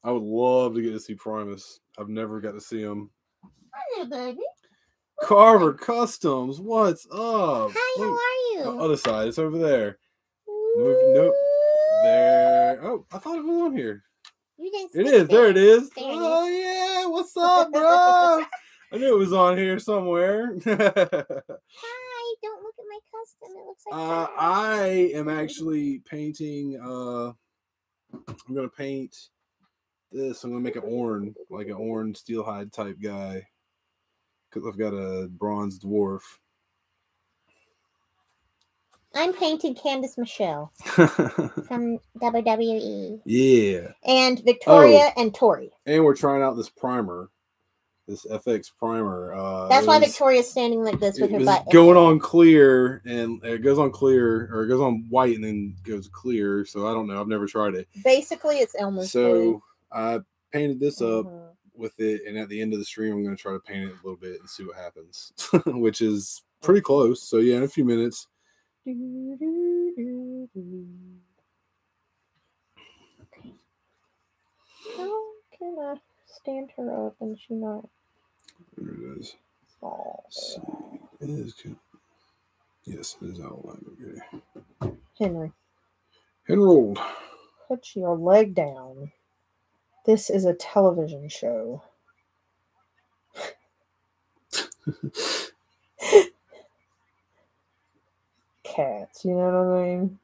I would love to get to see Primus. I've never got to see him. Hi, baby. Carver Customs, what's up? Hi, how Wait, are you? the other side, it's over there. Move, nope. There. Oh, I thought it was on here. You didn't It stick. There it is. There it Oh yeah, what's up, bro? I knew it was on here somewhere. Hi, don't look at my custom. It looks like uh. I am actually painting. Uh, I'm gonna paint this. I'm gonna make an orange, like an orange steelhide type guy. Cause I've got a bronze dwarf. I'm painting Candice Michelle from WWE yeah, and Victoria Oh. and Tori. and we're trying out this primer, this FX primer. Uh, That's why was- Victoria's standing like this with it her was butt. going on clear and it goes on clear or it goes on white and then goes clear. So I don't know. I've never tried it. Basically, it's Elmer's So I painted this up Mhm. with it, and at the end of the stream, I'm going to try to paint it a little bit and see what happens, which is pretty close. So yeah, in a few minutes. How can I stand her up and she not There it is. See. It is good. Yes, it is outlined. Okay. Henry, rolled. put your leg down. This is a television show. Cats, you know what I mean?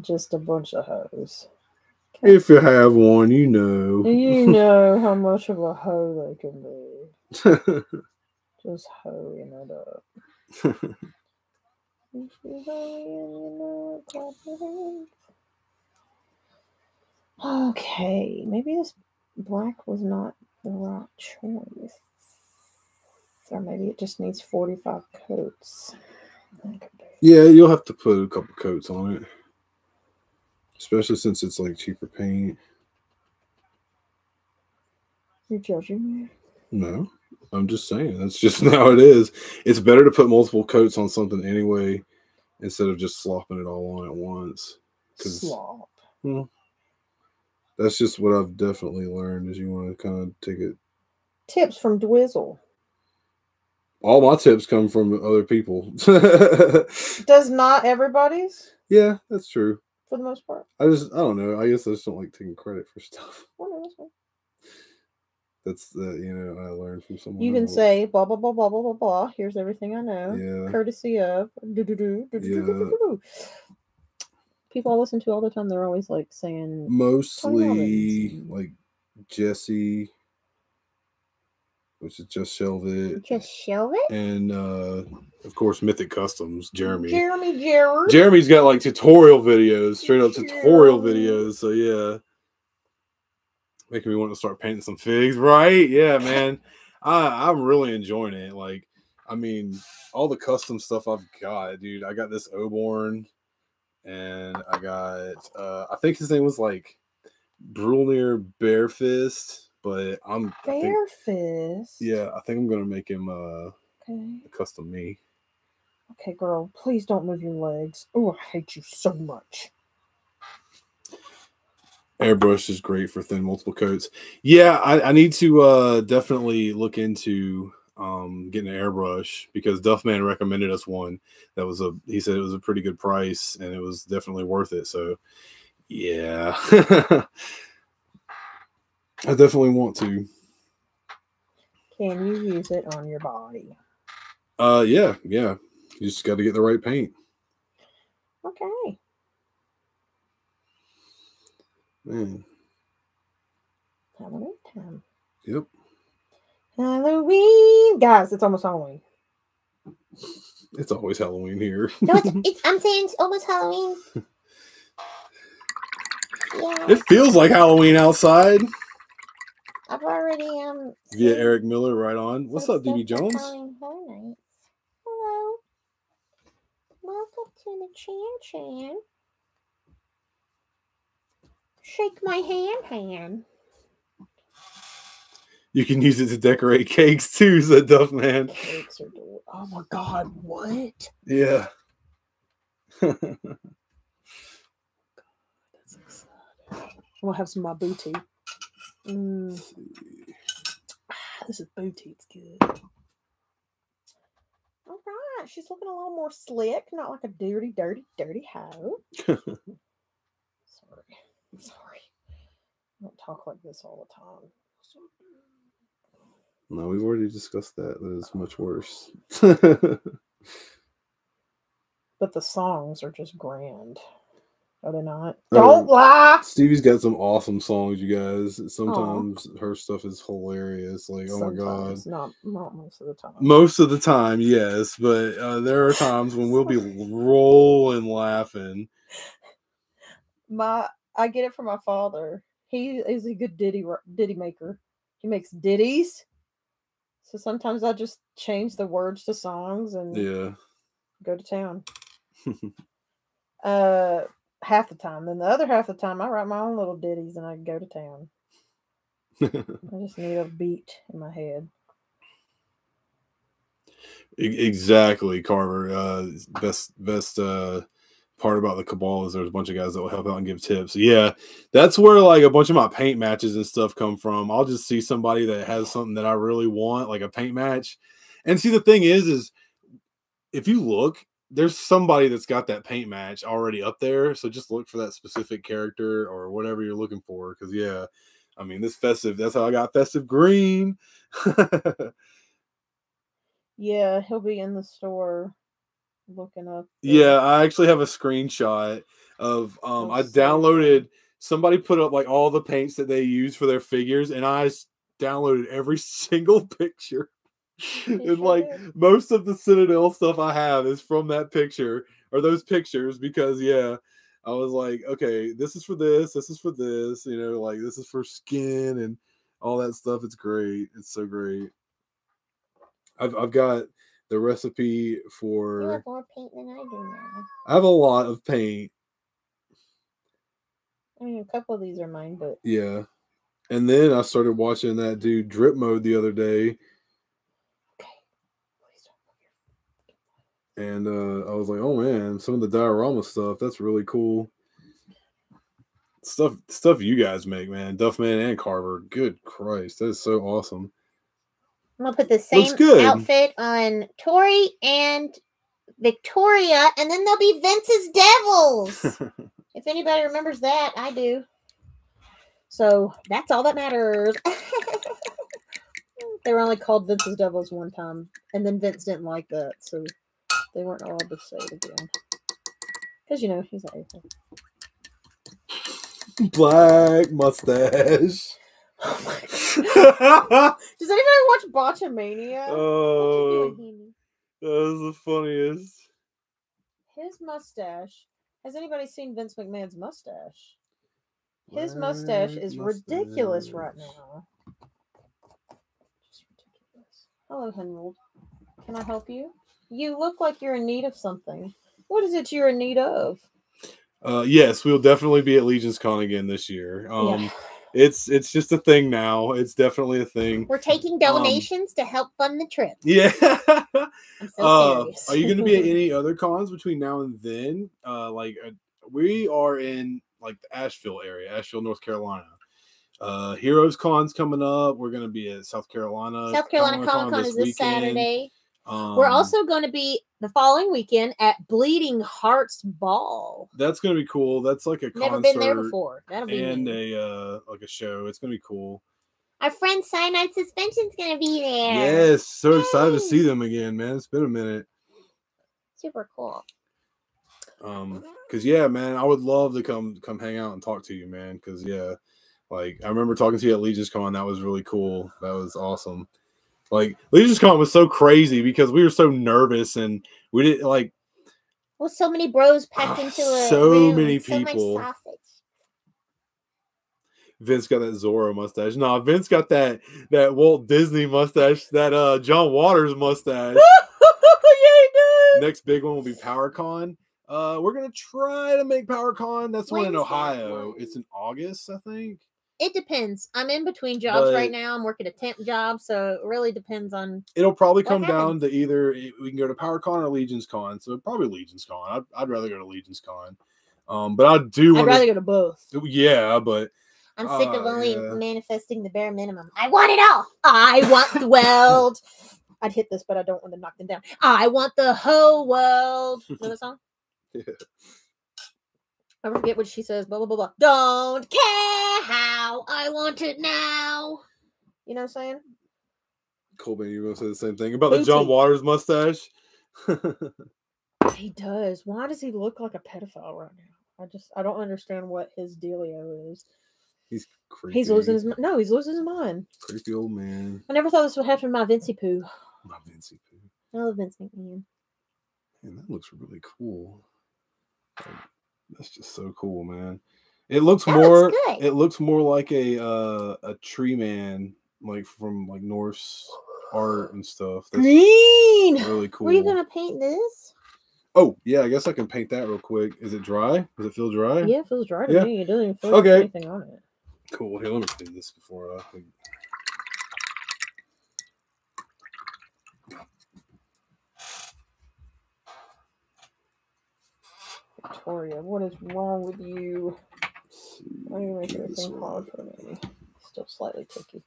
Just a bunch of hoes. if you have one, you know. You know how much of a hoe they can be. Just hoeing it up. If you hoeing, you know it, clap your hands. Okay, maybe this black was not the right choice. Or maybe it just needs 45 coats. That could be. yeah, you'll have to put a couple coats on it, especially since it's like cheaper paint. You're judging me? No, I'm just saying that's just how it is. It's better to put multiple coats on something anyway, instead of just slopping it all on at once. Slop. Hmm. That's just what I've definitely learned. Is you want to kind of take it. Tips from Dwizzle all my tips come from other people. Does not everybody's? Yeah, that's true. For the most part. I just I don't know. I guess I just don't like taking credit for stuff. That's the you know I learned from someone. You can else. say blah blah blah blah blah blah blah. Here's everything I know. Yeah. Courtesy of do do do do do do do. People I listen to all the time, they're always like saying mostly like Jesse which is just shelved it, Just show it. and uh of course Mythic Customs, Jeremy. Jeremy Jared. Jeremy's got like tutorial videos, straight up tutorial videos. So yeah, making me want to start painting some figs, right? Yeah, man, I I'm really enjoying it. Like, I mean, all the custom stuff I've got, dude. I got this Oborn, and I got uh I think his name was like Brulnir Bearfist, but I'm I think, Bear fist. yeah, I think I'm gonna make him uh Okay. a custom me. Okay, girl. Please don't move your legs. Oh, I hate you so much. airbrush is great for thin multiple coats yeah i, I need to uh definitely look into um getting an airbrush because duffman recommended us one that was a he said it was a pretty good price and it was definitely worth it so yeah i definitely want to Can you use it on your body? uh yeah yeah you just got to get the right paint Okay. man Halloween time. yep Halloween, guys. It's almost Halloween. it's always halloween here No, it's, it's, I'm saying it's almost Halloween. Yeah, it feels like halloween outside I've already um. via eric miller right on what's up db jones Halloween Horror Nights. Hello. Welcome to the Chan Chan. Shake my hand, hand. You can use it to decorate cakes too, said Duff Man. Cakes are del- Oh my god, what? Yeah. That's exciting. I'm gonna have some of my booty. Mm, this is booty. It's good. All right, she's looking a little more slick, not like a dirty, dirty, dirty hoe. Sorry, sorry. I don't talk like this all the time. No, we've already discussed that. That is much worse. But the songs are just grand. Are they not? Don't lie. Stevie's got some awesome songs, you guys. Sometimes her stuff is hilarious. Like, oh my god. Not, not most of the time. Most of the time, yes, but uh, there are times when we'll be rolling laughing. my I get it from my father. He is a good ditty ditty maker. He makes ditties. So sometimes I just change the words to songs and Yeah. go to town. Uh half the time. Then the other half of the time I write my own little ditties and I go to town. I just need a beat in my head. Exactly, Carver. Uh, best best uh, part about the cabal is there's a bunch of guys that will help out and give tips. Yeah, that's where like a bunch of my paint matches and stuff come from. I'll just see somebody that has something that I really want, like a paint match. And see, the thing is, is if you look, there's somebody that's got that paint match already up there. So just look for that specific character or whatever you're looking for. Because yeah, I mean this festive. That's how I got festive green. Yeah, he'll be in the store looking up. the- Yeah, I actually have a screenshot of um I downloaded somebody put up like all the paints that they use for their figures and I downloaded every single picture. You and like most of the Citadel stuff I have is from that picture or those pictures because yeah, I was like, okay, this is for this, this is for this, you know, like this is for skin and all that stuff. It's great. It's so great. I've I've got the recipe You for have more paint than I do now. I have a lot of paint. I mean, a couple of these are mine, but Yeah. And then I started watching that dude drip mode the other day, please don't and uh, I was like, "Oh man, some of the diorama stuff that's really cool." Stuff, stuff you guys make, man, Duffman and Carver. Good Christ, that is so awesome. I'm gonna put the same outfit on Tori and Victoria, and then there'll be Vince's Devils. if anybody remembers that, I do. So That's all that matters. they were only called Vince's Devils one time, and then Vince didn't like that, so they weren't allowed to say it again. Because you know he's an a-hole. Black mustache. Oh my God. Does anybody watch Botchamania? oh, What you doing, Handy? that was the funniest. His mustache. Has anybody seen Vince McMahon's mustache? His mustache is ridiculous right now. Just ridiculous. Hello, Henrold. Can I help you? You look like you're in need of something. What is it you're in need of? Uh, yes, we'll definitely be at Legion's Con again this year. Um, Yeah. it's it's just a thing now. It's definitely a thing. We're taking donations to help fund the trip. Yeah. I'm so uh, serious. are you going to be at any other cons between now and then? Uh, like uh, we are in like the Asheville area, Asheville, North Carolina. Uh, Heroes Con's coming up. We're going to be at South Carolina. South Carolina Comic-Con Comic Con is this weekend. Saturday. Um, We're also going to be the following weekend at Bleeding Hearts Ball. that's going to be cool. That's like a Never concert been there before. That'll be and new. a uh, like a show. It's going to be cool. Our friend Cyanide Suspension's going to be there. Yes, so excited to see them again, man. It's been a minute. Super cool. Um, cause yeah, man, I would love to come come hang out and talk to you, man. Cause yeah, like I remember talking to you at Legion's Con. That was really cool. That was awesome. Like Legion's Con was so crazy because we were so nervous and we didn't like Well, so many bros packed Ah, into a so room, many so people. sausage. Vince got that Zorro mustache. Nah, Vince got that that Walt Disney mustache, that uh John Waters mustache. yeah. Next big one will be PowerCon. Uh, we're gonna try to make PowerCon. That's one in Ohio. It's in August, I think. It depends. I'm in between jobs But- right now. I'm working a temp job, so it really depends on. It'll probably come down to either we can go to PowerCon or Legion's Con. So probably Legion's Con. I'd, I'd rather go to Legion's Con. Um, but I do I'd want rather go to both. Yeah, but I'm sick of Uh, only yeah. manifesting the bare minimum. I want it all. I want the world. I'd hit this, but I don't want to knock them down. I want the whole world. Know that song? Yeah. I forget what she says. Blah blah blah blah. Don't care how I want it now. You know what I'm saying? Colby, you gonna say the same thing about the John Waters mustache? He does. Why does he look like a pedophile right now? I just I don't understand what his dealio is. He's creepy. He's losing his no, he's losing his mind. creepy old man. I never thought this would happen to my Vincey Pooh. My Vincey Pooh. I love Vince McMahon. Man, that looks really cool. That's just so cool, man. It looks That more. looks. It looks more like a uh, a tree man, like from like Norse art and stuff. That's Green. really cool. Were you gonna paint this? Oh yeah, I guess I can paint that real quick. Is it dry? Does it feel dry? Yeah, it feels dry to Yeah. me. It doesn't even feel Okay. anything on it. Cool. Here, let me clean this before I. Victoria, what is wrong with you? Why are you making everything hard for me? Still slightly tricky.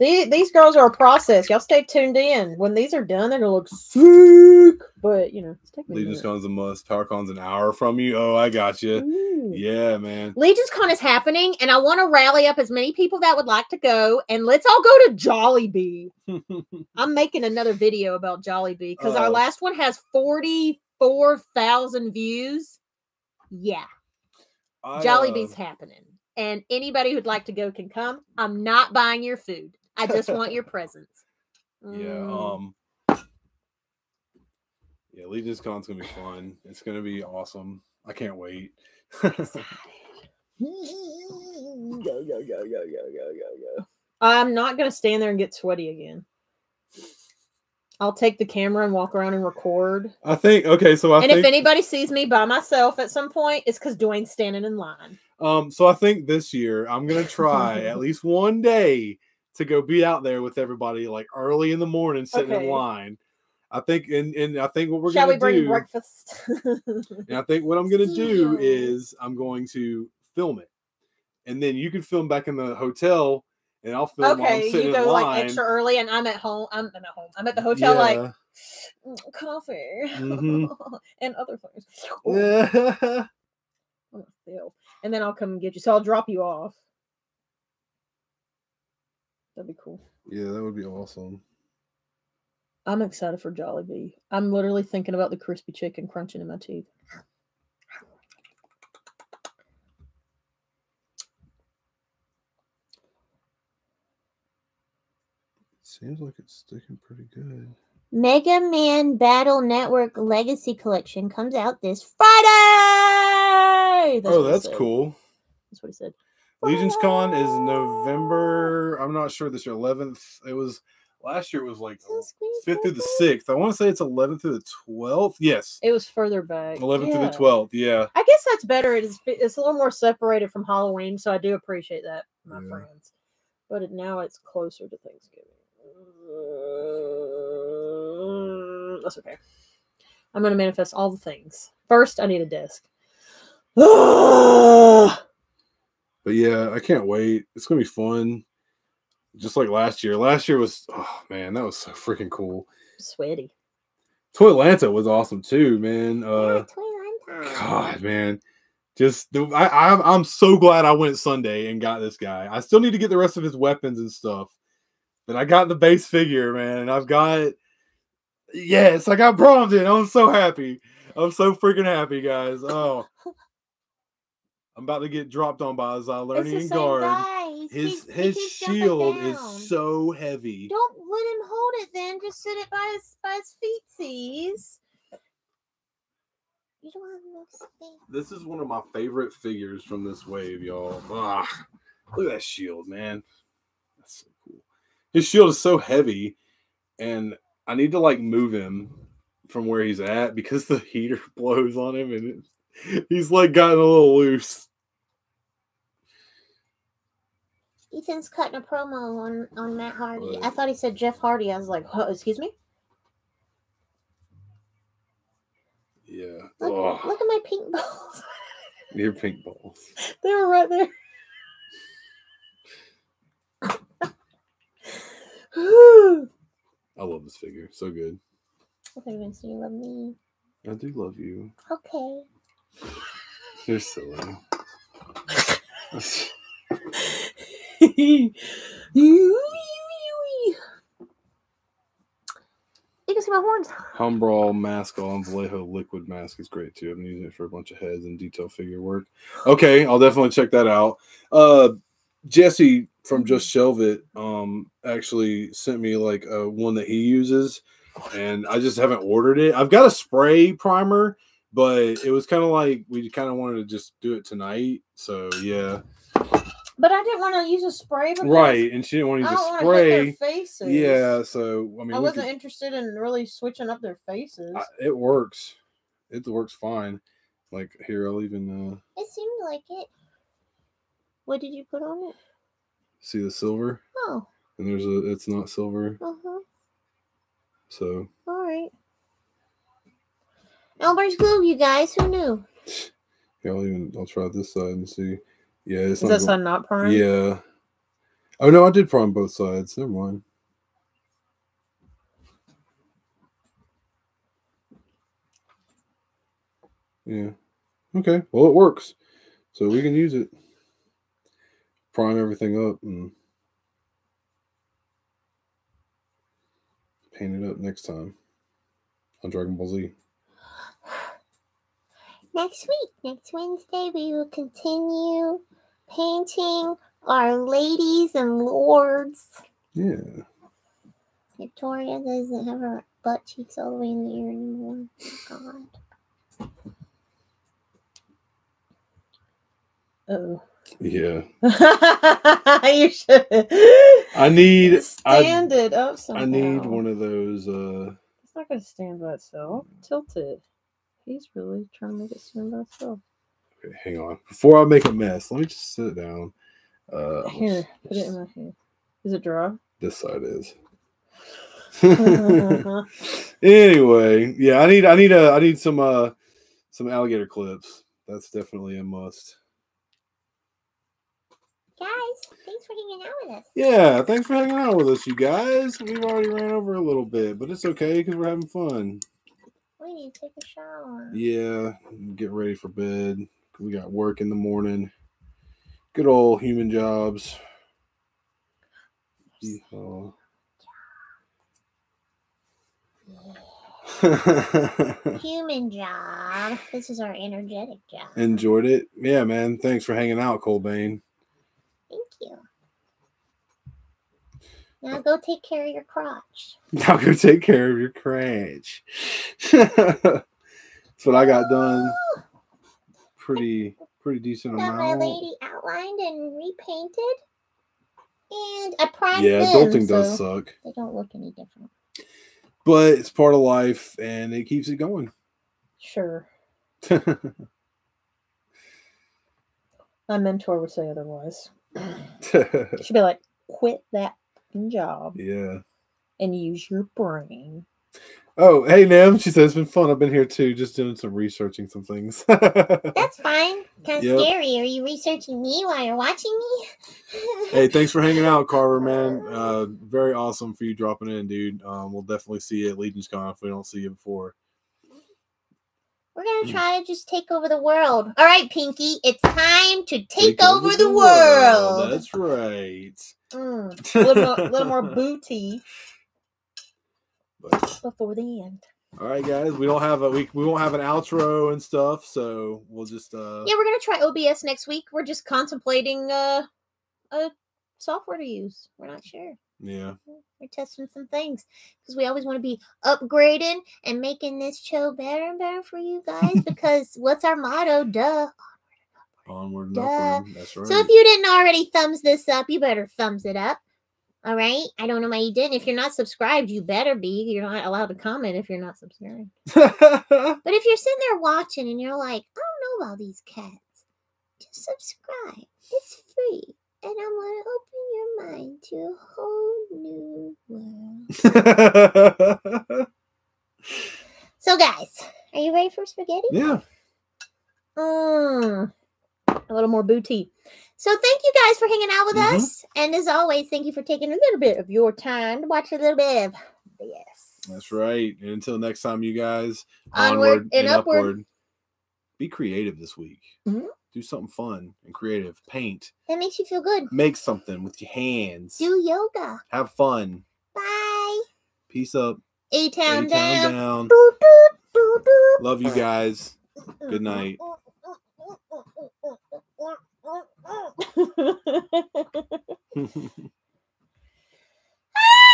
These, these girls are a process. Y'all stay tuned in. When these are done, they're gonna look sick. But you know, it's taking me a Legion's minute. Con's a must. PowerCon's an hour from you. Oh, I got you. Ooh. Yeah, man. Legion's Con is happening, and I want to rally up as many people that would like to go, and let's all go to Jollibee. I'm making another video about Jollibee because our Oh. last one has 44,000 views. Yeah, I, Jollibee's uh, happening, and anybody who'd like to go can come. I'm not buying your food. I just want your presence. Yeah. Mm. Um. Yeah, Legion's Con's gonna be fun. It's gonna be awesome. I can't wait. Go, go, go, go, go, go, go, go. I'm not gonna stand there and get sweaty again. I'll take the camera and walk around and record. I think okay, so I and think if anybody sees me by myself at some point, it's because Dwayne's standing in line. um so I think this year I'm gonna try at least one day to go be out there with everybody like early in the morning sitting Okay. in line. I think and and I think what we're Shall gonna we bring do breakfast? and I think what I'm gonna do is I'm going to film it. And then you can film back in the hotel and I'll film while I'm okay, sitting you in go line. like extra early, and I'm at home. I'm, I'm at home. I'm at the hotel, like Yeah. "Mm, coffee Mhm. and other things. Yeah. I'm gonna feel. And then I'll come and get you. So I'll drop you off. That'd be cool. yeah, that would be awesome. I'm excited for Jollibee. I'm literally thinking about the crispy chicken crunching in my teeth. Seems like it's sticking pretty good. Mega Man Battle Network Legacy Collection comes out this Friday. oh, that's said. cool. That's what he said. Legion's Con is November. I'm not sure this year. 11th. It was last year. It was like So sweet, 5th through the 6th. I want to say it's 11th through the 12th. Yes, It was further back. 11th Yeah. through the 12th. Yeah. I guess that's better. It is, it's a little more separated from Halloween, so I do appreciate that, my Yeah. friends. But it, now it's closer to Thanksgiving. Uh, That's okay. I'm going to manifest all the things. First, I need a disc. But yeah, I can't wait. It's gonna be fun. Just like last year. Last year was oh man, that was so freaking cool. Sweaty. Toy Atlanta was awesome too, man. Uh toy. God, man. Just the, I, I'm I'm so glad I went Sunday and got this guy. I still need to get the rest of his weapons and stuff, but I got the base figure, man, and I've got yes, I got Bromden. I'm so happy. I'm so freaking happy, guys. Oh, I'm about to get dropped on by It's the guard. guy. His he his jumping shield is so heavy. Don't let him hold it then. Just sit it by his by his feetsies. You don't have enough space. This is one of my favorite figures from this wave, y'all. Ah, look at that shield, man. That's so cool. His shield is so heavy, and I need to like move him from where he's at because the heater blows on him, and it, he's like gotten a little loose. Ethan's cutting a promo on on Matt Hardy. Oh, I thought he said Jeff Hardy. I was like, Oh, excuse me? Yeah. look, Oh, look at my pink balls. your pink balls. They were right there. I love this figure. So good. okay, Vince, you love me. I do love you. Okay. You're silly. You can see my horns. Humbrol mask on Vallejo liquid mask is great too. I'm using it for a bunch of heads and detail figure work. Okay, I'll definitely check that out. Uh, Jesse from Just Shelve It um actually sent me like a one that he uses, and I just haven't ordered it. I've got a spray primer, but it was kind of like we kind of wanted to just do it tonight. So yeah, But I didn't want to use a spray. Because right. And she didn't want to use don't a want to their spray. faces. Yeah, so I mean, I we wasn't could- interested in really switching up their faces. I- it works. It works fine. Like here, I'll even uh It seemed like it. What did you put on it? see the silver, Oh, and there's a. It's not silver, uh huh. so All right. Elmer's glue, you guys. Who knew? yeah, I'll even. I'll try this side and see. Yeah, it's Is not. that go- sun not prime? yeah. Oh no, I did prime both sides. Never mind. Yeah. Okay. Well, it works, so we can use it. Prime everything up and paint it up next time on Dragon Ball Z. Next week, next Wednesday, we will continue painting our ladies and lords. Yeah. Victoria doesn't have her butt cheeks all the way in the ear anymore. Oh, God. Oh. Yeah. you should. I need. I, stand it up somehow. I need one of those. uh It's not going to stand by itself. Tilt it. He's really trying to make it stand by itself. Okay, hang on. Before I make a mess, let me just sit down. Uh, Here, put it in my hand. Is it dry? this side is. anyway, yeah, I need I need a I need some uh some alligator clips. That's definitely a must. Guys, thanks for hanging out with us. Yeah, thanks for hanging out with us, you guys. We've already ran over a little bit, but it's okay because we're having fun. We need to take a shower. Yeah, get ready for bed. We got work in the morning. Good old human jobs. Yeehaw. Human job. This is our energetic job. Enjoyed it. Yeah, man. Thanks for hanging out, Colbane. Thank you. Now go take care of your crotch. Now go take care of your crotch. That's what I got done. Pretty, pretty decent Got my lady outlined and repainted. And I primed Yeah, adulting does so suck, they don't look any different. but it's part of life, and it keeps it going. Sure. My mentor would say otherwise. She'd be like, quit that job yeah. and use your brain. Oh, hey, Nam. She said it's been fun. I've been here too, just doing some researching some things. That's fine. Kind of Yep. scary. Are you researching me while you're watching me? hey, thanks for hanging out, Carver, man. Uh, very awesome for you dropping in, dude. Um, we'll definitely see you at Legion's Con if we don't see you before. We're Mm. gonna try to just take over the world. All right, Pinky, it's time to take, over, the, world. That's right. Mm, a little, more, little more booty But, before the end. all right, guys. We don't have a we, we won't have an outro and stuff, so we'll just uh Yeah, we're gonna try OBS next week. We're just contemplating uh, a software to use. We're not sure. Yeah. We're testing some things because we always want to be upgrading and making this show better and better for you guys. because what's our motto? Duh. Onward and Duh. upward. That's right. So if you didn't already thumbs this up, you better thumbs it up. All right. I don't know why you didn't. If you're not subscribed, you better be. You're not allowed to comment if you're not subscribed. But if you're sitting there watching and you're like, I don't know about these cats, just subscribe. It's free. And I'm going to open your mind to a whole new world. So, guys, are you ready for spaghetti? yeah. Mm, a little more booty. So, thank you guys for hanging out with Mhm. us. And as always, thank you for taking a little bit of your time to watch a little bit of this. That's right. And until next time, you guys, Onward and upward. Be creative this week. Mhm do something fun and creative. Paint. That makes you feel good. Make something with your hands. Do yoga. Have fun. Bye. Peace up. A town down. down. Boop, boop, boop, Love you guys. Good night.